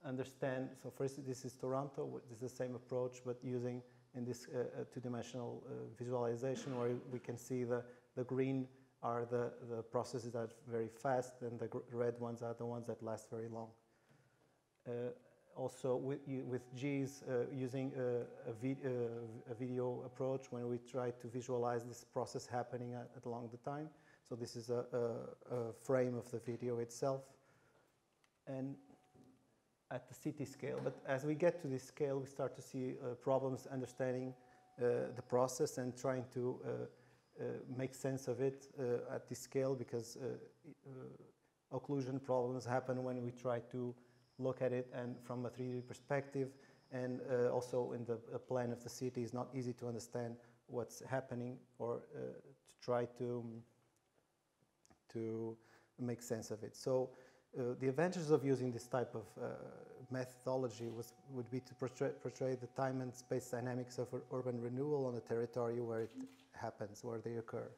understand. So, first, this is Toronto, this is the same approach, but using in this uh, uh, two-dimensional uh, visualization where we can see the, the green are the, the processes that are very fast and the red ones are the ones that last very long. Uh, also with, with GIS uh, using a, a, vid- uh, a video approach when we try to visualize this process happening at, at along the time. So this is a, a, a frame of the video itself. And at the city scale, but as we get to this scale, we start to see uh, problems understanding uh, the process and trying to uh, uh, make sense of it uh, at this scale because uh, occlusion problems happen when we try to look at it and from a 3D perspective and also in the plan of the city is not easy to understand what's happening or to try to to make sense of it. So uh, the advantages of using this type of uh, methodology was, would be to portray, portray the time and space dynamics of urban renewal on the territory where it happens, where they occur,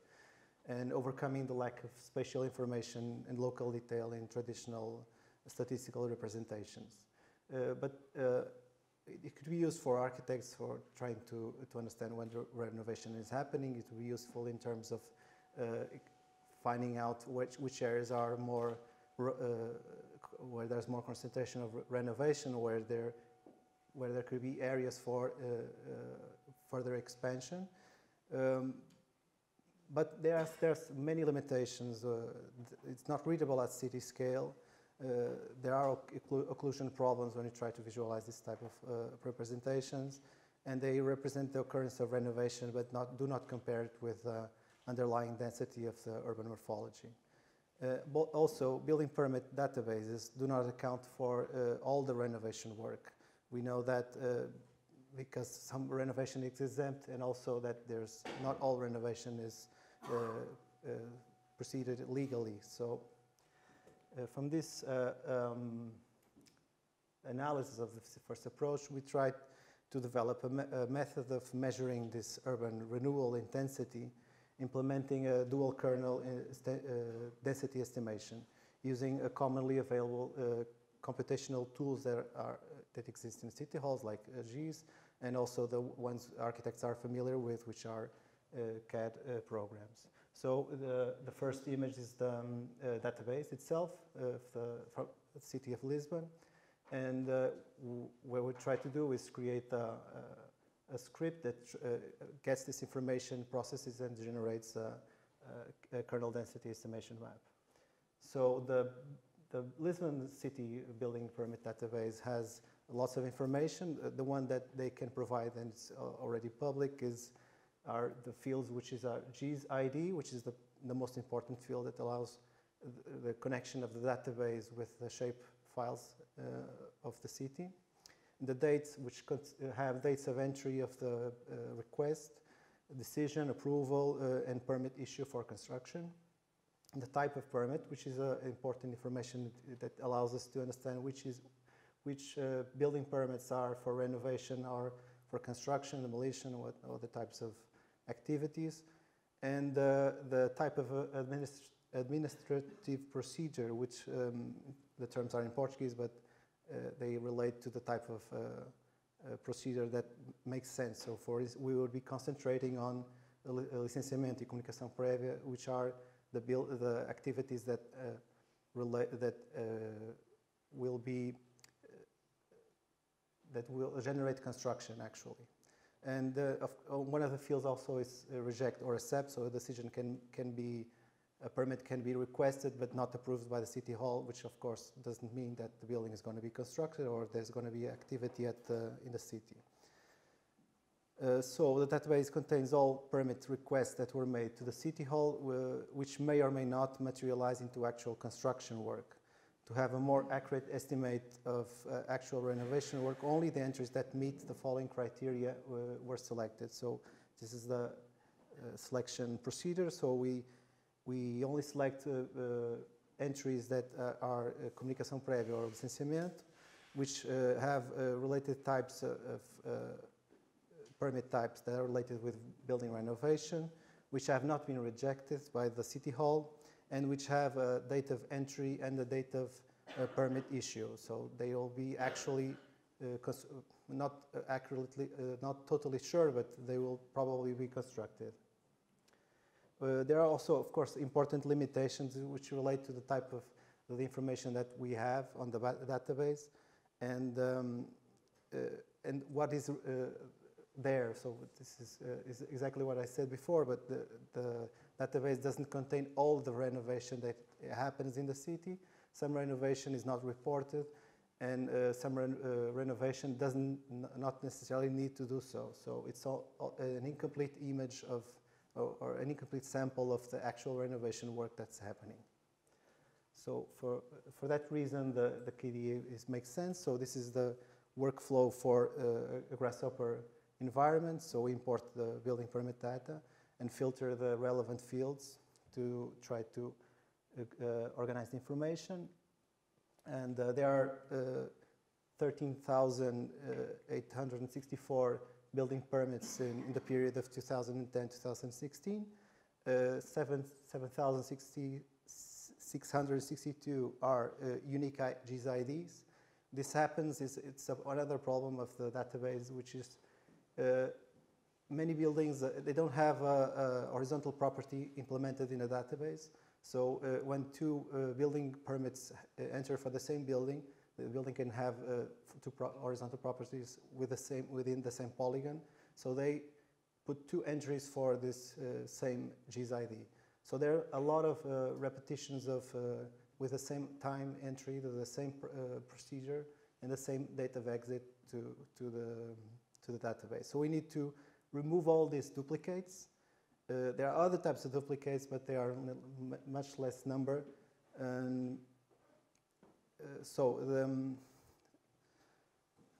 and overcoming the lack of spatial information and local detail in traditional statistical representations. Uh, but uh, it could be used for architects for trying to, to understand when the renovation is happening. It would be useful in terms of uh, finding out which, which areas are more, where there's more concentration of re- renovation, where there, where there could be areas for uh, uh, further expansion. Um, but there's, there's many limitations. Uh, it's not readable at city scale. Uh, there are occlu- occlusion problems when you try to visualize this type of uh, representations, and they represent the occurrence of renovation, but not, do not compare it with uh, underlying density of the urban morphology. Uh, also, building permit databases do not account for uh, all the renovation work. We know that uh, because some renovation is exempt, and also that there's not all renovation is uh, uh, proceeded legally. So, uh, from this um, analysis of the first approach, we tried to develop a, me- a method of measuring this urban renewal intensity implementing a dual kernel uh, uh, density estimation using a commonly available uh, computational tools that are that exist in city halls like GIS and also the ones architects are familiar with which are uh, CAD uh, programs. So the, the first image is the um, uh, database itself of the, city of Lisbon and what we try to do is create a, a, script that uh, gets this information, processes, and generates a, a, a kernel density estimation map. So the, the Lisbon City Building Permit Database has lots of information. Uh, the one that they can provide, and it's uh, already public, is are the fields which is a GIS ID, which is the, the most important field that allows the, the connection of the database with the shape files uh, of the city. The dates, which uh, have dates of entry of the uh, request, decision, approval, uh, and permit issue for construction. The type of permit, which is important information that allows us to understand which is which building permits are for renovation or for construction, demolition, what other types of activities, and the type of administ- administrative procedure, which um, the terms are in Portuguese, but they relate to the type of uh, uh, procedure that makes sense. So, for we will be concentrating on licenciamento e comunicação prévia, which are the, build, the activities that uh, relate that uh, will be uh, that will generate construction actually. And uh, of, uh, one of the fields also is uh, reject or accept, so a decision can, can be, a permit can be requested but not approved by the city hall, which of course doesn't mean that the building is going to be constructed or there's going to be activity at the, in the city. Uh, so the database contains all permit requests that were made to the city hall, uh, which may or may not materialize into actual construction work. To have a more accurate estimate of uh, actual renovation work, only the entries that meet the following criteria uh, were selected. So this is the uh, selection procedure. So we we only select uh, uh, entries that uh, are comunicação prévia or licenciamento, which have related types of permit types that are related with building renovation, which have not been rejected by the city hall, and which have a date of entry and a date of uh, permit issue. So they will be actually uh, not accurately, uh, not totally sure, but they will probably be constructed. Uh, there are also, of course, important limitations which relate to the type of the information that we have on the database and, um, uh, and what is uh, there. So this is, uh, is exactly what I said before, but the, the database doesn't contain all the renovation that happens in the city. Some renovation is not reported, and uh, some ren- renovation doesn't not necessarily need to do so. So it's all, all an incomplete image of or, or an incomplete sample of the actual renovation work that's happening. So for, for that reason, the, the KDE is, makes sense. So this is the workflow for uh, a Grasshopper environment. So we import the building permit data and filter the relevant fields to try to uh, uh, organize the information. And uh, there are uh, 13,864 building permits in, in the period of 2010-2016. Uh, 7 7,662 are uh, unique GIS. This happens, is, it's a, another problem of the database, which is uh, many buildings, uh, they don't have a, a horizontal property implemented in a database. So uh, when two uh, building permits enter for the same building, the building can have uh, two pro- horizontal properties with the same, within the same polygon. So they put two entries for this uh, same GID. So there are a lot of uh, repetitions of uh, with the same time entry, the same pr- uh, procedure, and the same date of exit to, to, the, to the database. So we need to remove all these duplicates. Uh, there are other types of duplicates, but they are much less number. And so the, um,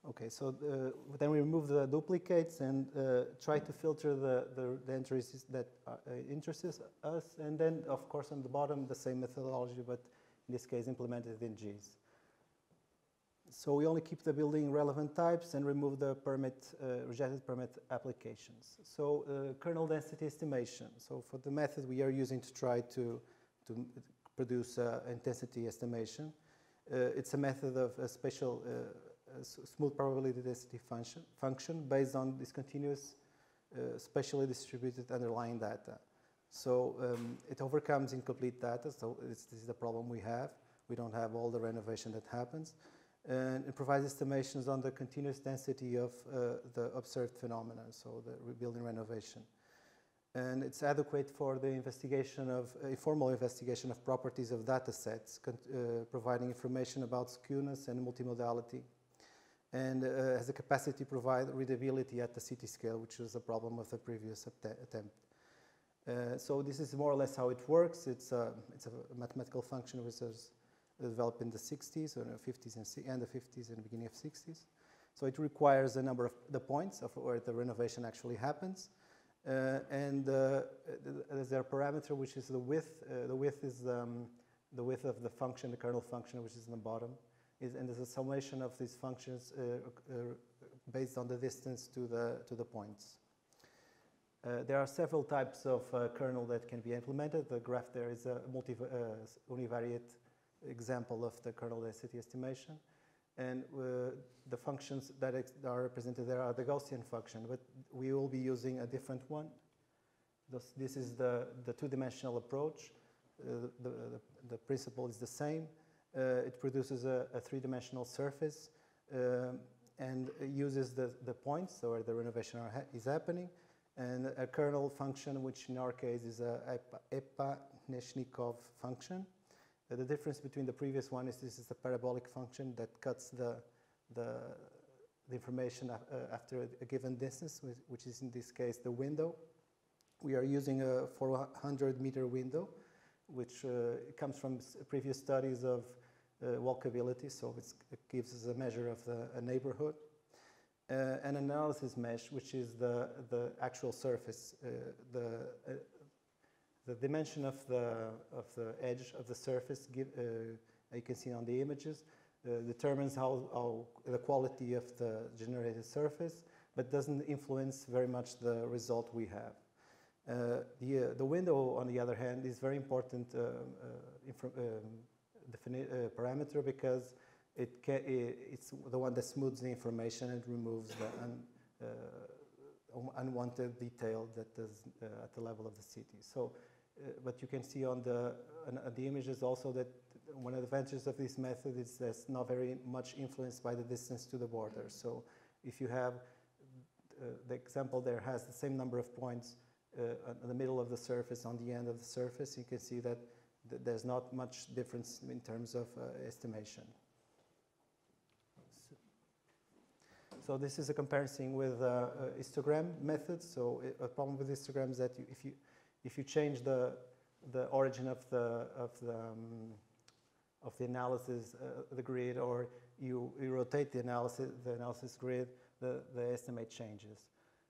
okay, so the, then we remove the duplicates and uh, try to filter the, the, the entries that uh, interest us, and then of course on the bottom the same methodology, but in this case implemented in GIS. So we only keep the building relevant types and remove the permit, uh, rejected permit applications. So uh, kernel density estimation. So for the method we are using to try to, to produce uh, intensity estimation, uh, it's a method of a special uh, smooth probability density function, function based on discontinuous, uh, spatially distributed underlying data. So um, it overcomes incomplete data, so this is the problem we have. We don't have all the renovation that happens and it provides estimations on the continuous density of uh, the observed phenomena, so the rebuilding renovation. And it's adequate for the investigation of, a formal investigation of properties of data sets, uh, providing information about skewness and multimodality. And uh, has the capacity to provide readability at the city scale, which was a problem of the previous atte- attempt. Uh, so this is more or less how it works. It's a, it's a mathematical function which was developed in the 60s or the 50s and and the 50s and beginning of 60s. So it requires a number of the points of where the renovation actually happens. Uh, and uh, th- there's a parameter which is the width. Uh, the width is um, the width of the function, the kernel function, which is in the bottom. Is, and there's a summation of these functions based on the distance to the, to the points. Uh, there are several types of uh, kernel that can be implemented. The graph there is a multi, uh, univariate example of the kernel density estimation. And uh, the functions that are represented there are the Gaussian function, but we will be using a different one. This, this is the, the two-dimensional approach. Uh, the, the, the principle is the same. Uh, it produces a, a three-dimensional surface um, and uses the, the points where the renovation ha- is happening and a kernel function, which in our case is a Epa- Epanechnikov function. The difference between the previous one is this is a parabolic function that cuts the, the, the information uh, after a, given distance, which, is in this case the window. We are using a 400 meter window, which uh, comes from previous studies of uh, walkability, so it gives us a measure of the, a neighborhood. Uh, an analysis mesh, which is the, the actual surface, uh, the, uh, the dimension of the, of the edge of the surface, give, uh, you can see on the images, uh, determines how, how the quality of the generated surface, but doesn't influence very much the result we have. Uh, the, uh, the window, on the other hand, is very important um, uh, um, uh, parameter because it ca- i- it's the one that smooths the information and removes the un, unwanted detail that is at the level of the city. So, but you can see on the on, on the images also that one of the advantages of this method is that it's not very much influenced by the distance to the border. So, if you have uh, the example there has the same number of points uh, in the middle of the surface on the end of the surface, you can see that th- there's not much difference in terms of uh, estimation. So this is a comparison with uh, uh, histogram methods. So a problem with histogram is that you, if you if you change the the origin of the of the um, of the analysis uh, the grid or you, you rotate the analysis the analysis grid, the, the estimate changes.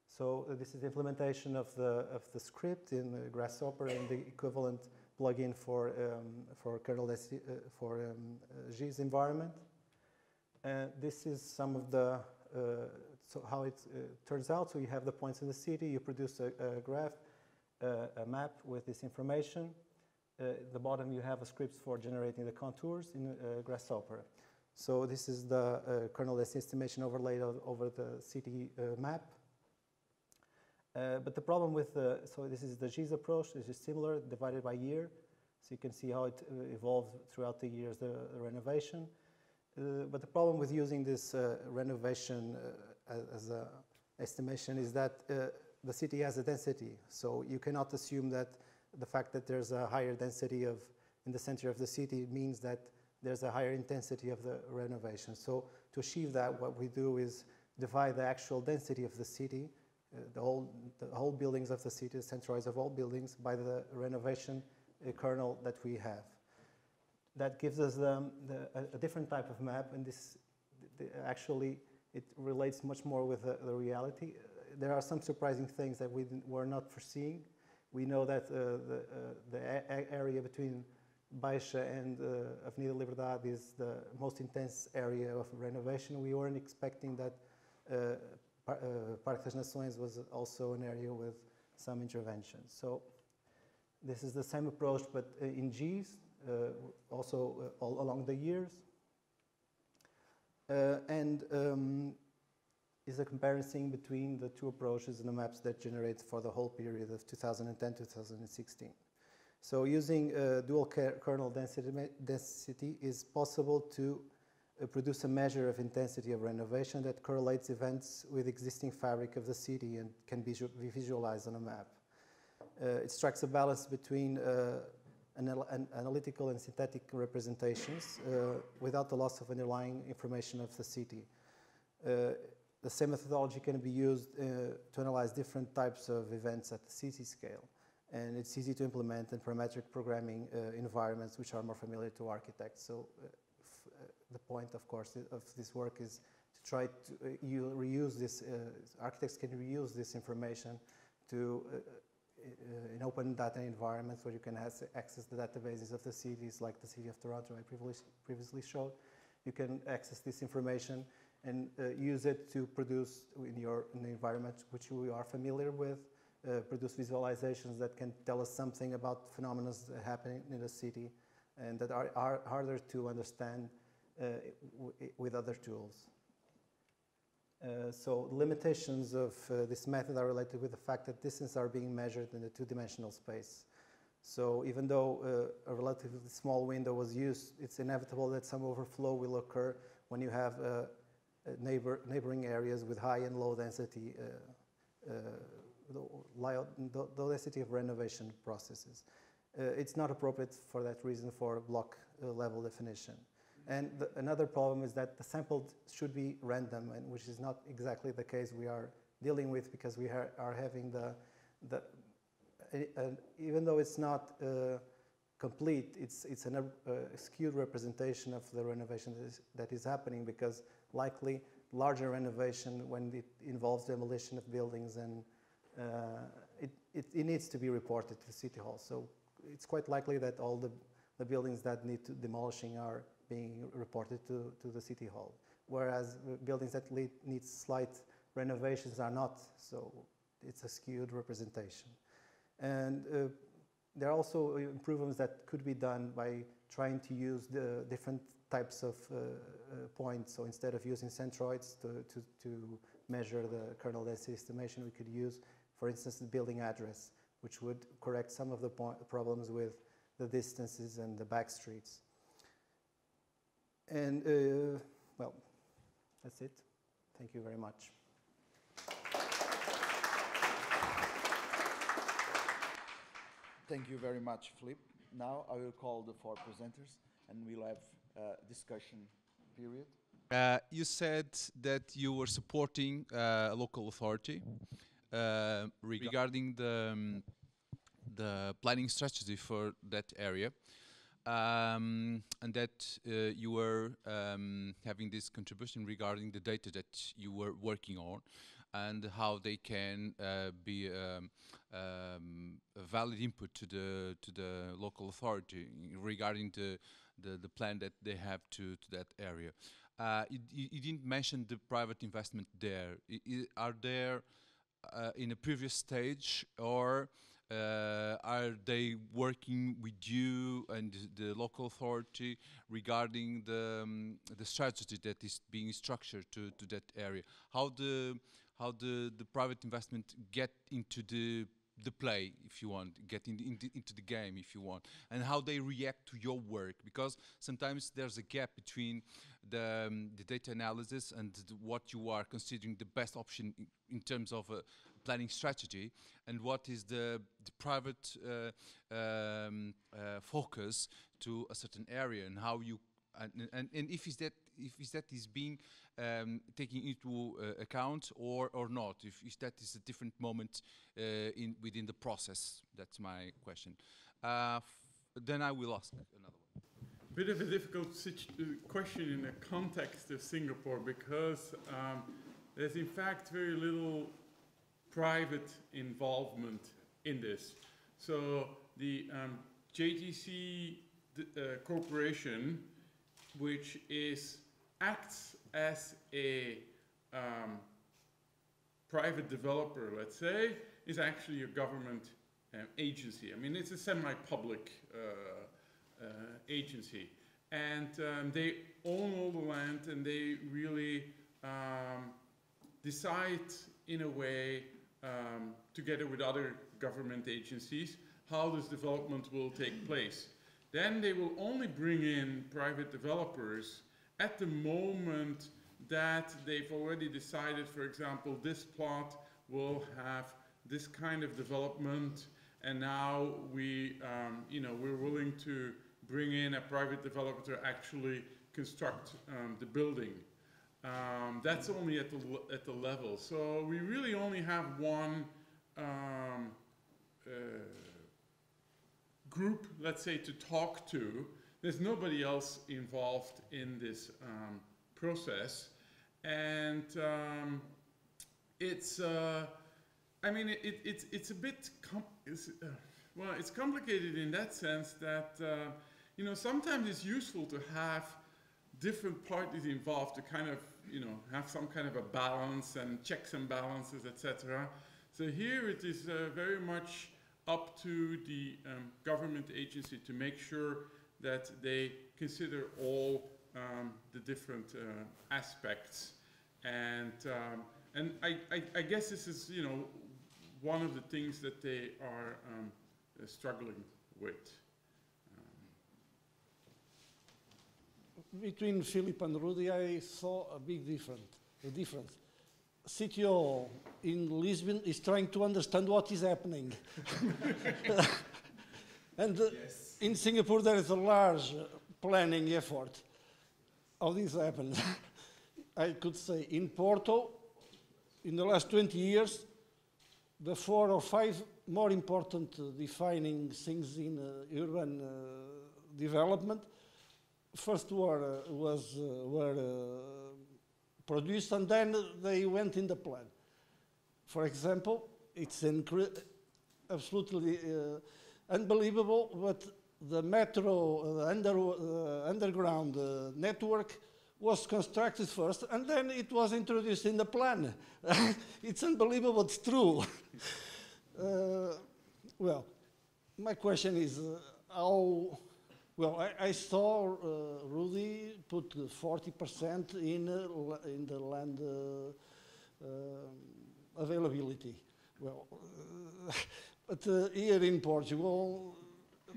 So uh, this is the implementation of the of the script in uh, Grasshopper and the equivalent plugin for um, for kernel uh, for um, uh, GIS environment. And this is some of the uh, so how it uh, turns out. So you have the points in the city. You produce a, a graph, uh, a map with this information. Uh, at the bottom you have a script for generating the contours in uh, Grasshopper. So this is the uh, kernel estimation overlaid over the city uh, map. Uh, but the problem with the, so this is the GIS approach, this is similar, divided by year. So you can see how it uh, evolved throughout the years, the, the renovation. Uh, but the problem with using this uh, renovation uh, as, as a estimation is that uh, the city has a density. So you cannot assume that the fact that there's a higher density of in the center of the city means that there's a higher intensity of the renovation. So to achieve that, what we do is divide the actual density of the city, uh, the whole the whole buildings of the city, the centralized of all buildings, by the renovation uh, kernel that we have. That gives us the, a, different type of map, and this actually it relates much more with the, the reality. There are some surprising things that we were not foreseeing. We know that uh, the, uh, the area between Baixa and uh, Avenida Liberdade is the most intense area of renovation. We weren't expecting that uh, Par- uh, Parque das Nações was also an area with some intervention. So this is the same approach, but in GIS, also all along the years. And um, is a comparison between the two approaches and the maps that generate for the whole period of 2010-2016. So using uh, dual kernel density, density is possible to uh, produce a measure of intensity of renovation that correlates events with existing fabric of the city and can be, visualized on a map. Uh, it strikes a balance between uh, anal- an analytical and synthetic representations without the loss of underlying information of the city. The same methodology can be used uh, to analyze different types of events at the city scale. And it's easy to implement in parametric programming uh, environments which are more familiar to architects. So uh, uh, the point, of course, of this work is to try to uh, you reuse this, uh, architects can reuse this information to in open data environments where you can access the databases of the cities like the city of Toronto I previously, previously showed. You can access this information and uh, use it to produce in your in the environment which we are familiar with, uh, produce visualizations that can tell us something about phenomena happening in the city and that are, are harder to understand uh, with other tools. Uh, so limitations of uh, this method are related with the fact that distances are being measured in a two-dimensional space. So even though uh, a relatively small window was used, it's inevitable that some overflow will occur when you have uh, neighbor, neighboring areas with high and low density, uh, uh, low, low density of renovation processes. Uh, it's not appropriate for that reason for block level definition. And the, another problem is that the sample should be random, and which is not exactly the case we are dealing with because we are, are having the, the uh, even though it's not uh, complete, it's, it's a uh, skewed representation of the renovation that is, that is happening because likely larger renovation when it involves demolition of buildings and uh, it, it, it needs to be reported to the city hall. So it's quite likely that all the, the buildings that need to demolishing are being reported to, to the city hall, whereas buildings that need slight renovations are not. So it's a skewed representation. And uh, there are also improvements that could be done by trying to use the different types of uh, uh, points. So instead of using centroids to, to, to measure the kernel density estimation, we could use, for instance, the building address, which would correct some of the problems with the distances and the back streets. And, uh, well, that's it. Thank you very much. Thank you very much, Filipe. Now I will call the four presenters and we'll have a discussion period. Uh, you said that you were supporting uh, a local authority uh, regarding the, um, the planning strategy for that area. Um, and that uh, you were um, having this contribution regarding the data that you were working on and how they can uh, be um, um, a valid input to the to the local authority regarding the the, the plan that they have to, to that area. Uh, you, you, didn't mention the private investment there. I, I, are there uh, in a previous stage or uh, are they working with you and the local authority regarding the um, the strategy that is being structured to, to that area? How the how the, the private investment get into the the play, if you want, get in, in the, into the game, if you want, and how they react to your work. Because sometimes there's a gap between the, um, the data analysis and what you are considering the best option in, in terms of a planning strategy, and what is the, the private uh, um, uh, focus to a certain area, and how you and, and, and if is that if is that is being um, taking into uh, account or or not if, if that is a different moment uh, in within the process. That's my question. Uh, then I will ask another one. Bit of a difficult uh, question in the context of Singapore because um, there's in fact very little private involvement in this. So the um, JTC uh, corporation which is acts as a um, private developer, let's say, is actually a government um, agency. I mean, it's a semi-public uh, uh, agency. And um, they own all the land and they really um, decide in a way, um, together with other government agencies, how this development will take place. Then they will only bring in private developers at the moment that they've already decided, for example, this plot will have this kind of development and now we, um, you know, we're willing to bring in a private developer to actually construct um, the building. Um, that's only at the, at the level. So we really only have one um, uh, group, let's say, to talk to. There's nobody else involved in this um, process. And um, it's, uh, I mean, it, it, it's, it's a bit, it's, uh, well, it's complicated in that sense that, uh, you know, sometimes it's useful to have different parties involved to kind of, you know, have some kind of a balance and checks and balances, etc. So here it is uh, very much up to the um, government agency to make sure that they consider all um, the different uh, aspects. And, um, and I, I, I, guess this is, you know, one of the things that they are um, uh, struggling with. Um, Between Filipe and Rudi, I saw a big difference. A difference. CTO in Lisbon is trying to understand what is happening. and uh, yes. In Singapore, there is a large planning effort. How this happened? I could say in Porto, in the last 20 years, the four or five more important uh, defining things in uh, urban uh, development, first were, uh, was, uh, were produced and then they went in the plan. For example, it's absolutely uh, unbelievable, but the metro uh, under, uh, underground uh, network was constructed first and then it was introduced in the plan. it's unbelievable, it's true. Uh, well, my question is uh, how Well, I, I saw uh, Rudi put 40% in, in the land um, availability. Well, but here in Portugal,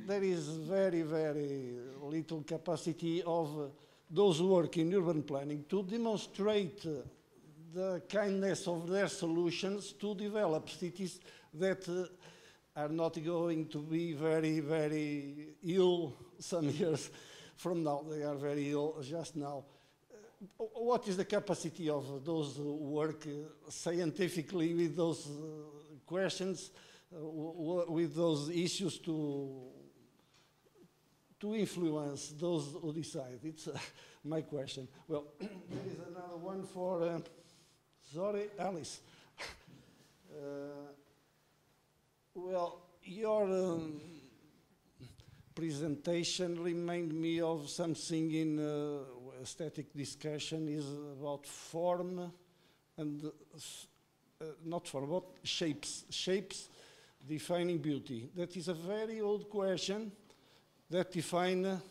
there is very, very little capacity of those who work in urban planning to demonstrate the kindness of their solutions to develop cities that uh, are not going to be very, very ill some years from now. They are very ill just now. Uh, what is the capacity of those who work uh, scientifically with those uh, questions, uh, with those issues to to influence those who decide? It's uh, my question. Well, there is another one for, uh, sorry, Alice. Uh, well, your um, presentation reminded me of something in uh, aesthetic discussion is about form and uh, uh, not form, but shapes. Shapes defining beauty. That is a very old question that define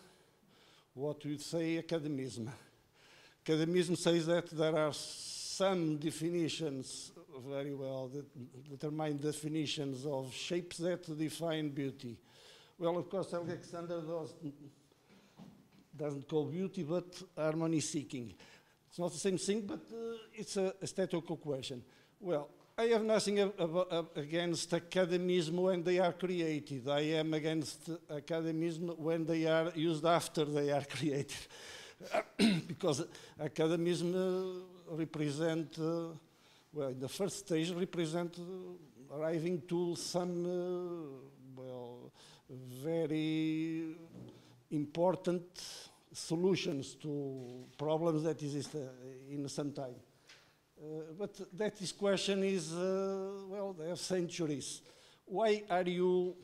what we say academism. Academism says that there are some definitions very well that determine definitions of shapes that define beauty. Well, of course, Alexander does, doesn't call beauty, but harmony seeking. It's not the same thing, but uh, it's a aesthetical question. Well, I have nothing against academism when they are created. I am against academism when they are used after they are created. because academism uh, represent, uh, well, in the first stage represent uh, arriving to some, uh, well, very important solutions to problems that exist uh, in some time. Uh, but that this question is, uh, well, they have centuries. Why are you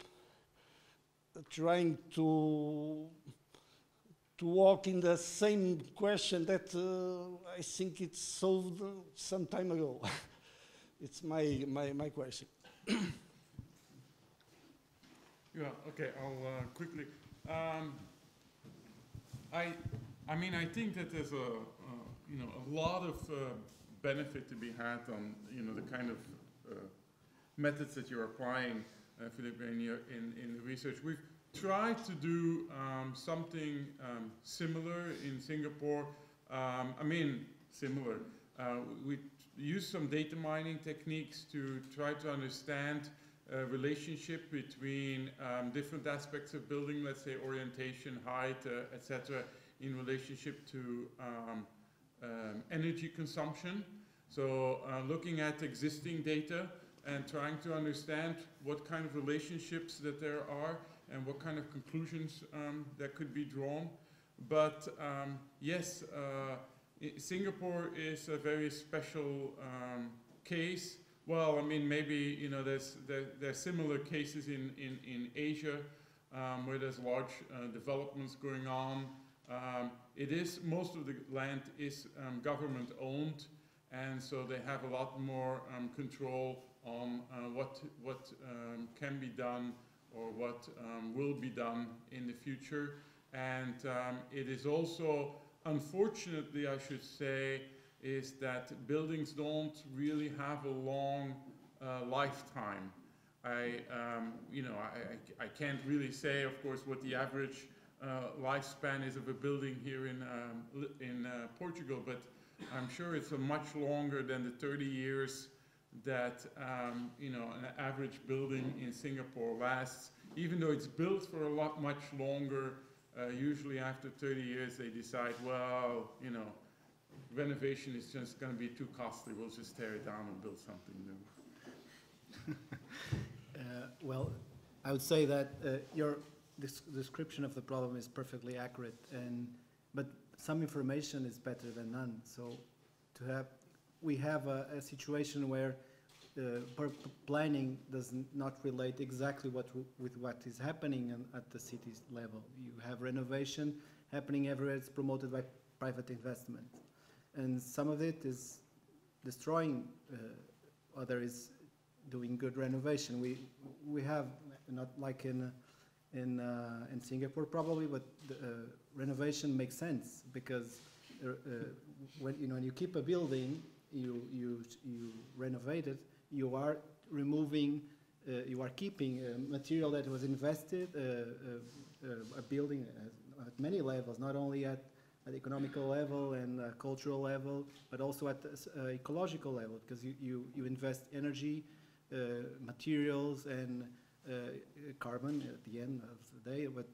trying to to walk in the same question that uh, I think it's solved some time ago? it's my, my, my question. Yeah, okay, I'll uh, quickly. Um, I, I mean, I think that there's a, you know, a lot of uh, benefit to be had on, you know, the kind of uh, methods that you're applying, uh, in, in, in the research. We've tried to do um, something um, similar in Singapore. Um, I mean, similar. Uh, we use some data mining techniques to try to understand uh, relationship between um, different aspects of building, let's say orientation, height, uh, etc., in relationship to um, um, energy consumption. So uh, looking at existing data and trying to understand what kind of relationships that there are and what kind of conclusions um, that could be drawn. But um, yes, uh, Singapore is a very special um, case. Well, I mean, maybe you know, there's there, there's similar cases in in in Asia um, where there's large uh, developments going on. Um, it is most of the land is um, government owned, and so they have a lot more um, control on uh, what what um, can be done or what um, will be done in the future. And um, it is also, unfortunately, I should say, is that buildings don't really have a long uh, lifetime. I, um, you know, I, I, I can't really say, of course, what the average uh, lifespan is of a building here in, um, in uh, Portugal, but I'm sure it's a much longer than the 30 years that, um, you know, an average building in Singapore lasts. Even though it's built for a lot much longer, uh, usually after 30 years they decide, well, you know, renovation is just going to be too costly. We'll just tear it down and build something new. Uh, Well, I would say that uh, your des- description of the problem is perfectly accurate, and, but some information is better than none. So to have, we have a, a situation where uh, planning does not relate exactly what, with what is happening an- at the city's level. You have renovation happening everywhere, it's promoted by private investment. And some of it is destroying, uh, other is doing good renovation. We, we have, not like in, in, uh, in Singapore probably, but the, uh, renovation makes sense because uh, uh, when, you know, when you keep a building, you, you, you renovate it, you are removing, uh, you are keeping uh, material that was invested, uh, a building at, many levels, not only at, at economical level and cultural level, but also at the ecological level, because you, you, you invest energy, materials, and carbon at the end of the day, but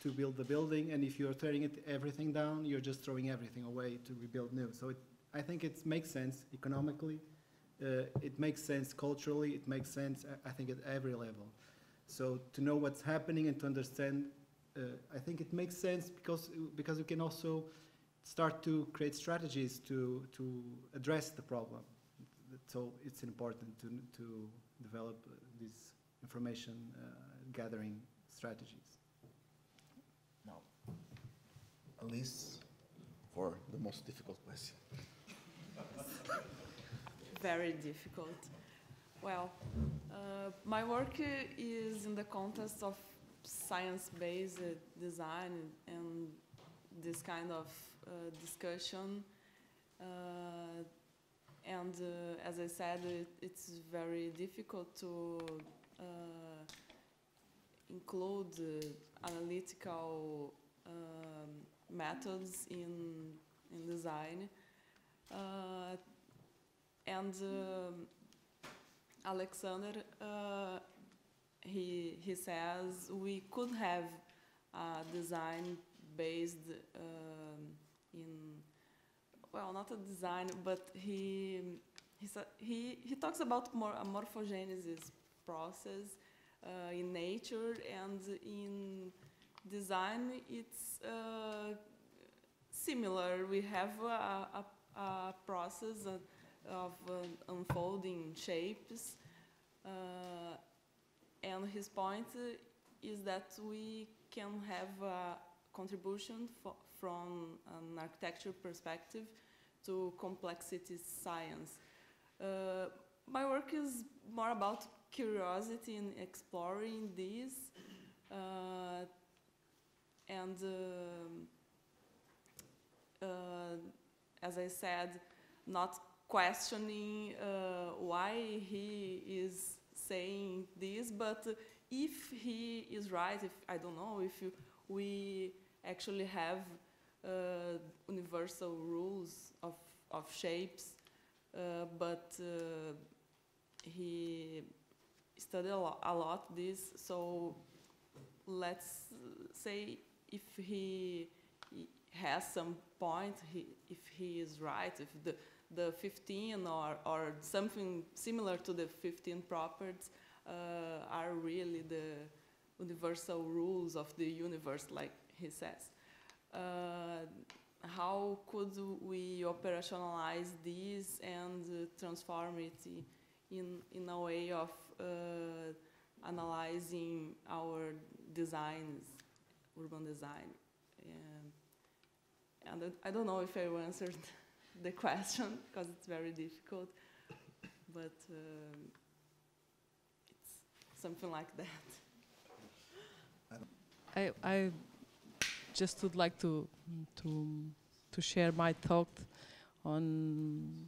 to build the building, and if you're tearing it everything down, you're just throwing everything away to rebuild new. So it, I think it makes sense economically, uh, it makes sense culturally, it makes sense, I- I think, at every level. So to know what's happening and to understand, uh, I think it makes sense because because you can also start to create strategies to to address the problem. So it's important to to develop uh, these information uh, gathering strategies. Now, Alice, for the most difficult question. very difficult. Well, uh, my work is in the context of science-based design and this kind of uh, discussion. Uh, and uh, as I said, it, it's very difficult to uh, include uh, analytical um, methods in, in design. Uh, and um, Alexander, uh, he, he says we could have a design based um, in, well, not a design, but he, he, he, talks about more a morphogenesis process uh, in nature and in design it's uh, similar. We have a, a, a process of, uh, unfolding shapes. Uh, and his point is that we can have a contribution from an architecture perspective to complexity science. Uh, my work is more about curiosity in exploring this. Uh, and um, uh, as I said, not questioning uh, why he is saying this, but if he is right, if I don't know, if you, we actually have uh, universal rules of, of shapes, uh, but uh, he studied a lot, a lot this, so let's say if he, has some point, he, if he is right, if the, the 15 or, or something similar to the 15 properties uh, are really the universal rules of the universe, like he says. Uh, how could we operationalize this and uh, transform it in, in a way of uh, analyzing our designs, urban design? And I- I don't know if I answered the question because it's very difficult, but um, it's something like that. I, I just would like to to to share my thought on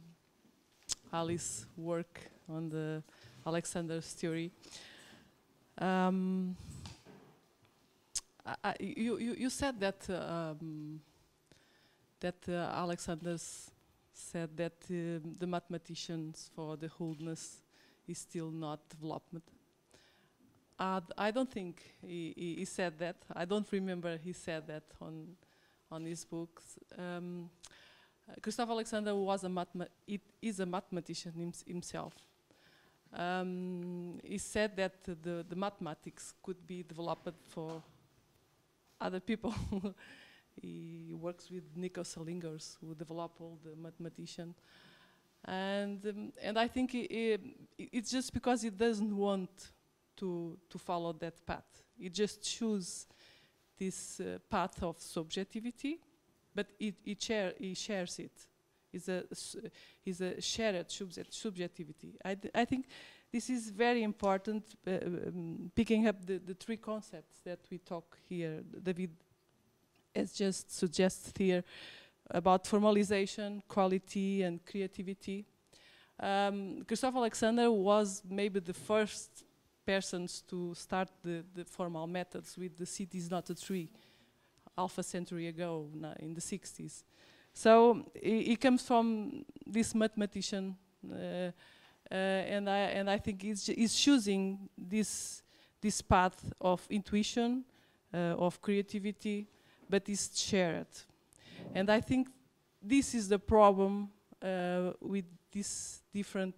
Alice's work on the Alexander's theory. Um, You, you said that um, that uh, Alexander's said that uh, the mathematicians for the wholeness is still not development. Uh, I don't think he, he, he said that. I don't remember he said that on on his books. Um, Christoph Alexander was a mathema- it is a mathematician hims- himself. Um, he said that the, the mathematics could be developed for other people. he works with Nico Salingaros, who developed all the mathematician. And, um, and I think he, he, it's just because he doesn't want to, to follow that path. He just choose this uh, path of subjectivity, but it, it share, he shares it. It's a, s- it's a shared subject, subjectivity. I, I think this is very important, uh, um, picking up the, the three concepts that we talk here. David has just suggested here about formalization, quality, and creativity. Um, Christoph Alexander was maybe the first persons to start the, the formal methods with the city is not a tree, half a century ago, in the 60s. So he, he comes from this mathematician, uh, and I and I think he's, he's choosing this this path of intuition, uh, of creativity, but is shared. And I think this is the problem uh, with these different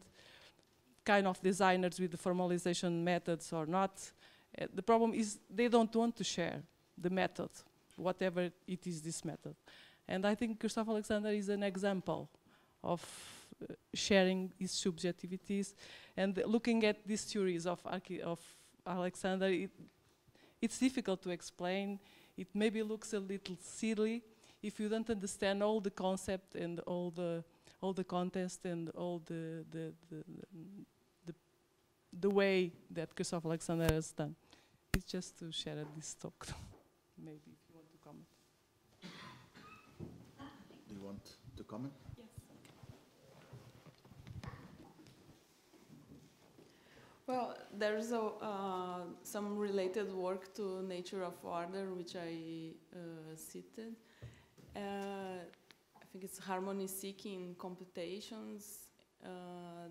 kind of designers with the formalization methods or not. Uh, the problem is they don't want to share the method, whatever it is this method. And I think Christoph Alexander is an example of uh, Uh, sharing his subjectivities and looking at these theories of, of Alexander. It, it's difficult to explain. It maybe looks a little silly if you don't understand all the concept and all the all the context and all the the the, the, the way that Christoph Alexander has done. It's just to share this talk. maybe if you want to comment. Do you want to comment? Well, there's a, uh, some related work to nature of order, which I uh, cited. Uh, I think it's harmony seeking computations. Uh,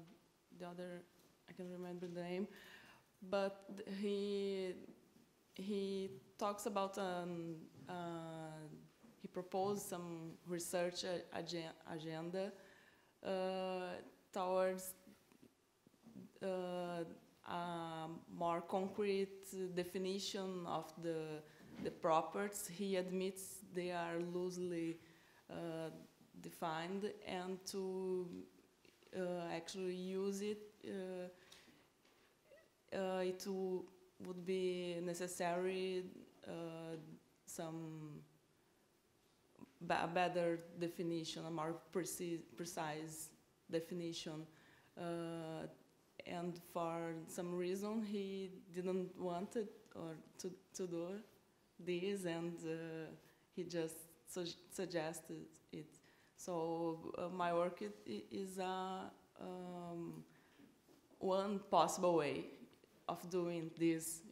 the other, I can remember the name, but he he talks about um, uh, he proposed some research agenda uh, towards uh, a more concrete definition of the the properties. He admits they are loosely uh, defined, and to uh, actually use it, uh, uh, it would be necessary uh, some better definition, a more precise, precise definition. Uh, and for some reason he didn't want it or to, to do this and uh, he just su- suggested it. So uh, my work it, i- is a, um, one possible way of doing this.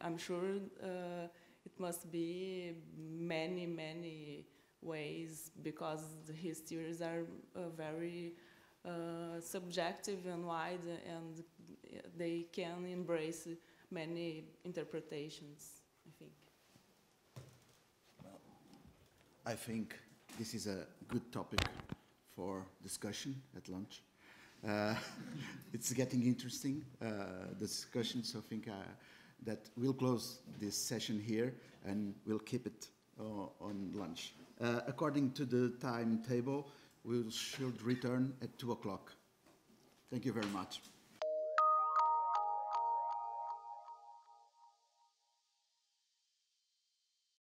I'm sure uh, it must be many many ways because his theories are uh, very uh, subjective and wide, and they can embrace many interpretations. I think. I think this is a good topic for discussion at lunch. Uh, it's getting interesting, uh, the discussion, so I think uh, that we'll close this session here and we'll keep it uh, on lunch. Uh, according to the timetable, we should return at 2 o'clock. Thank you very much.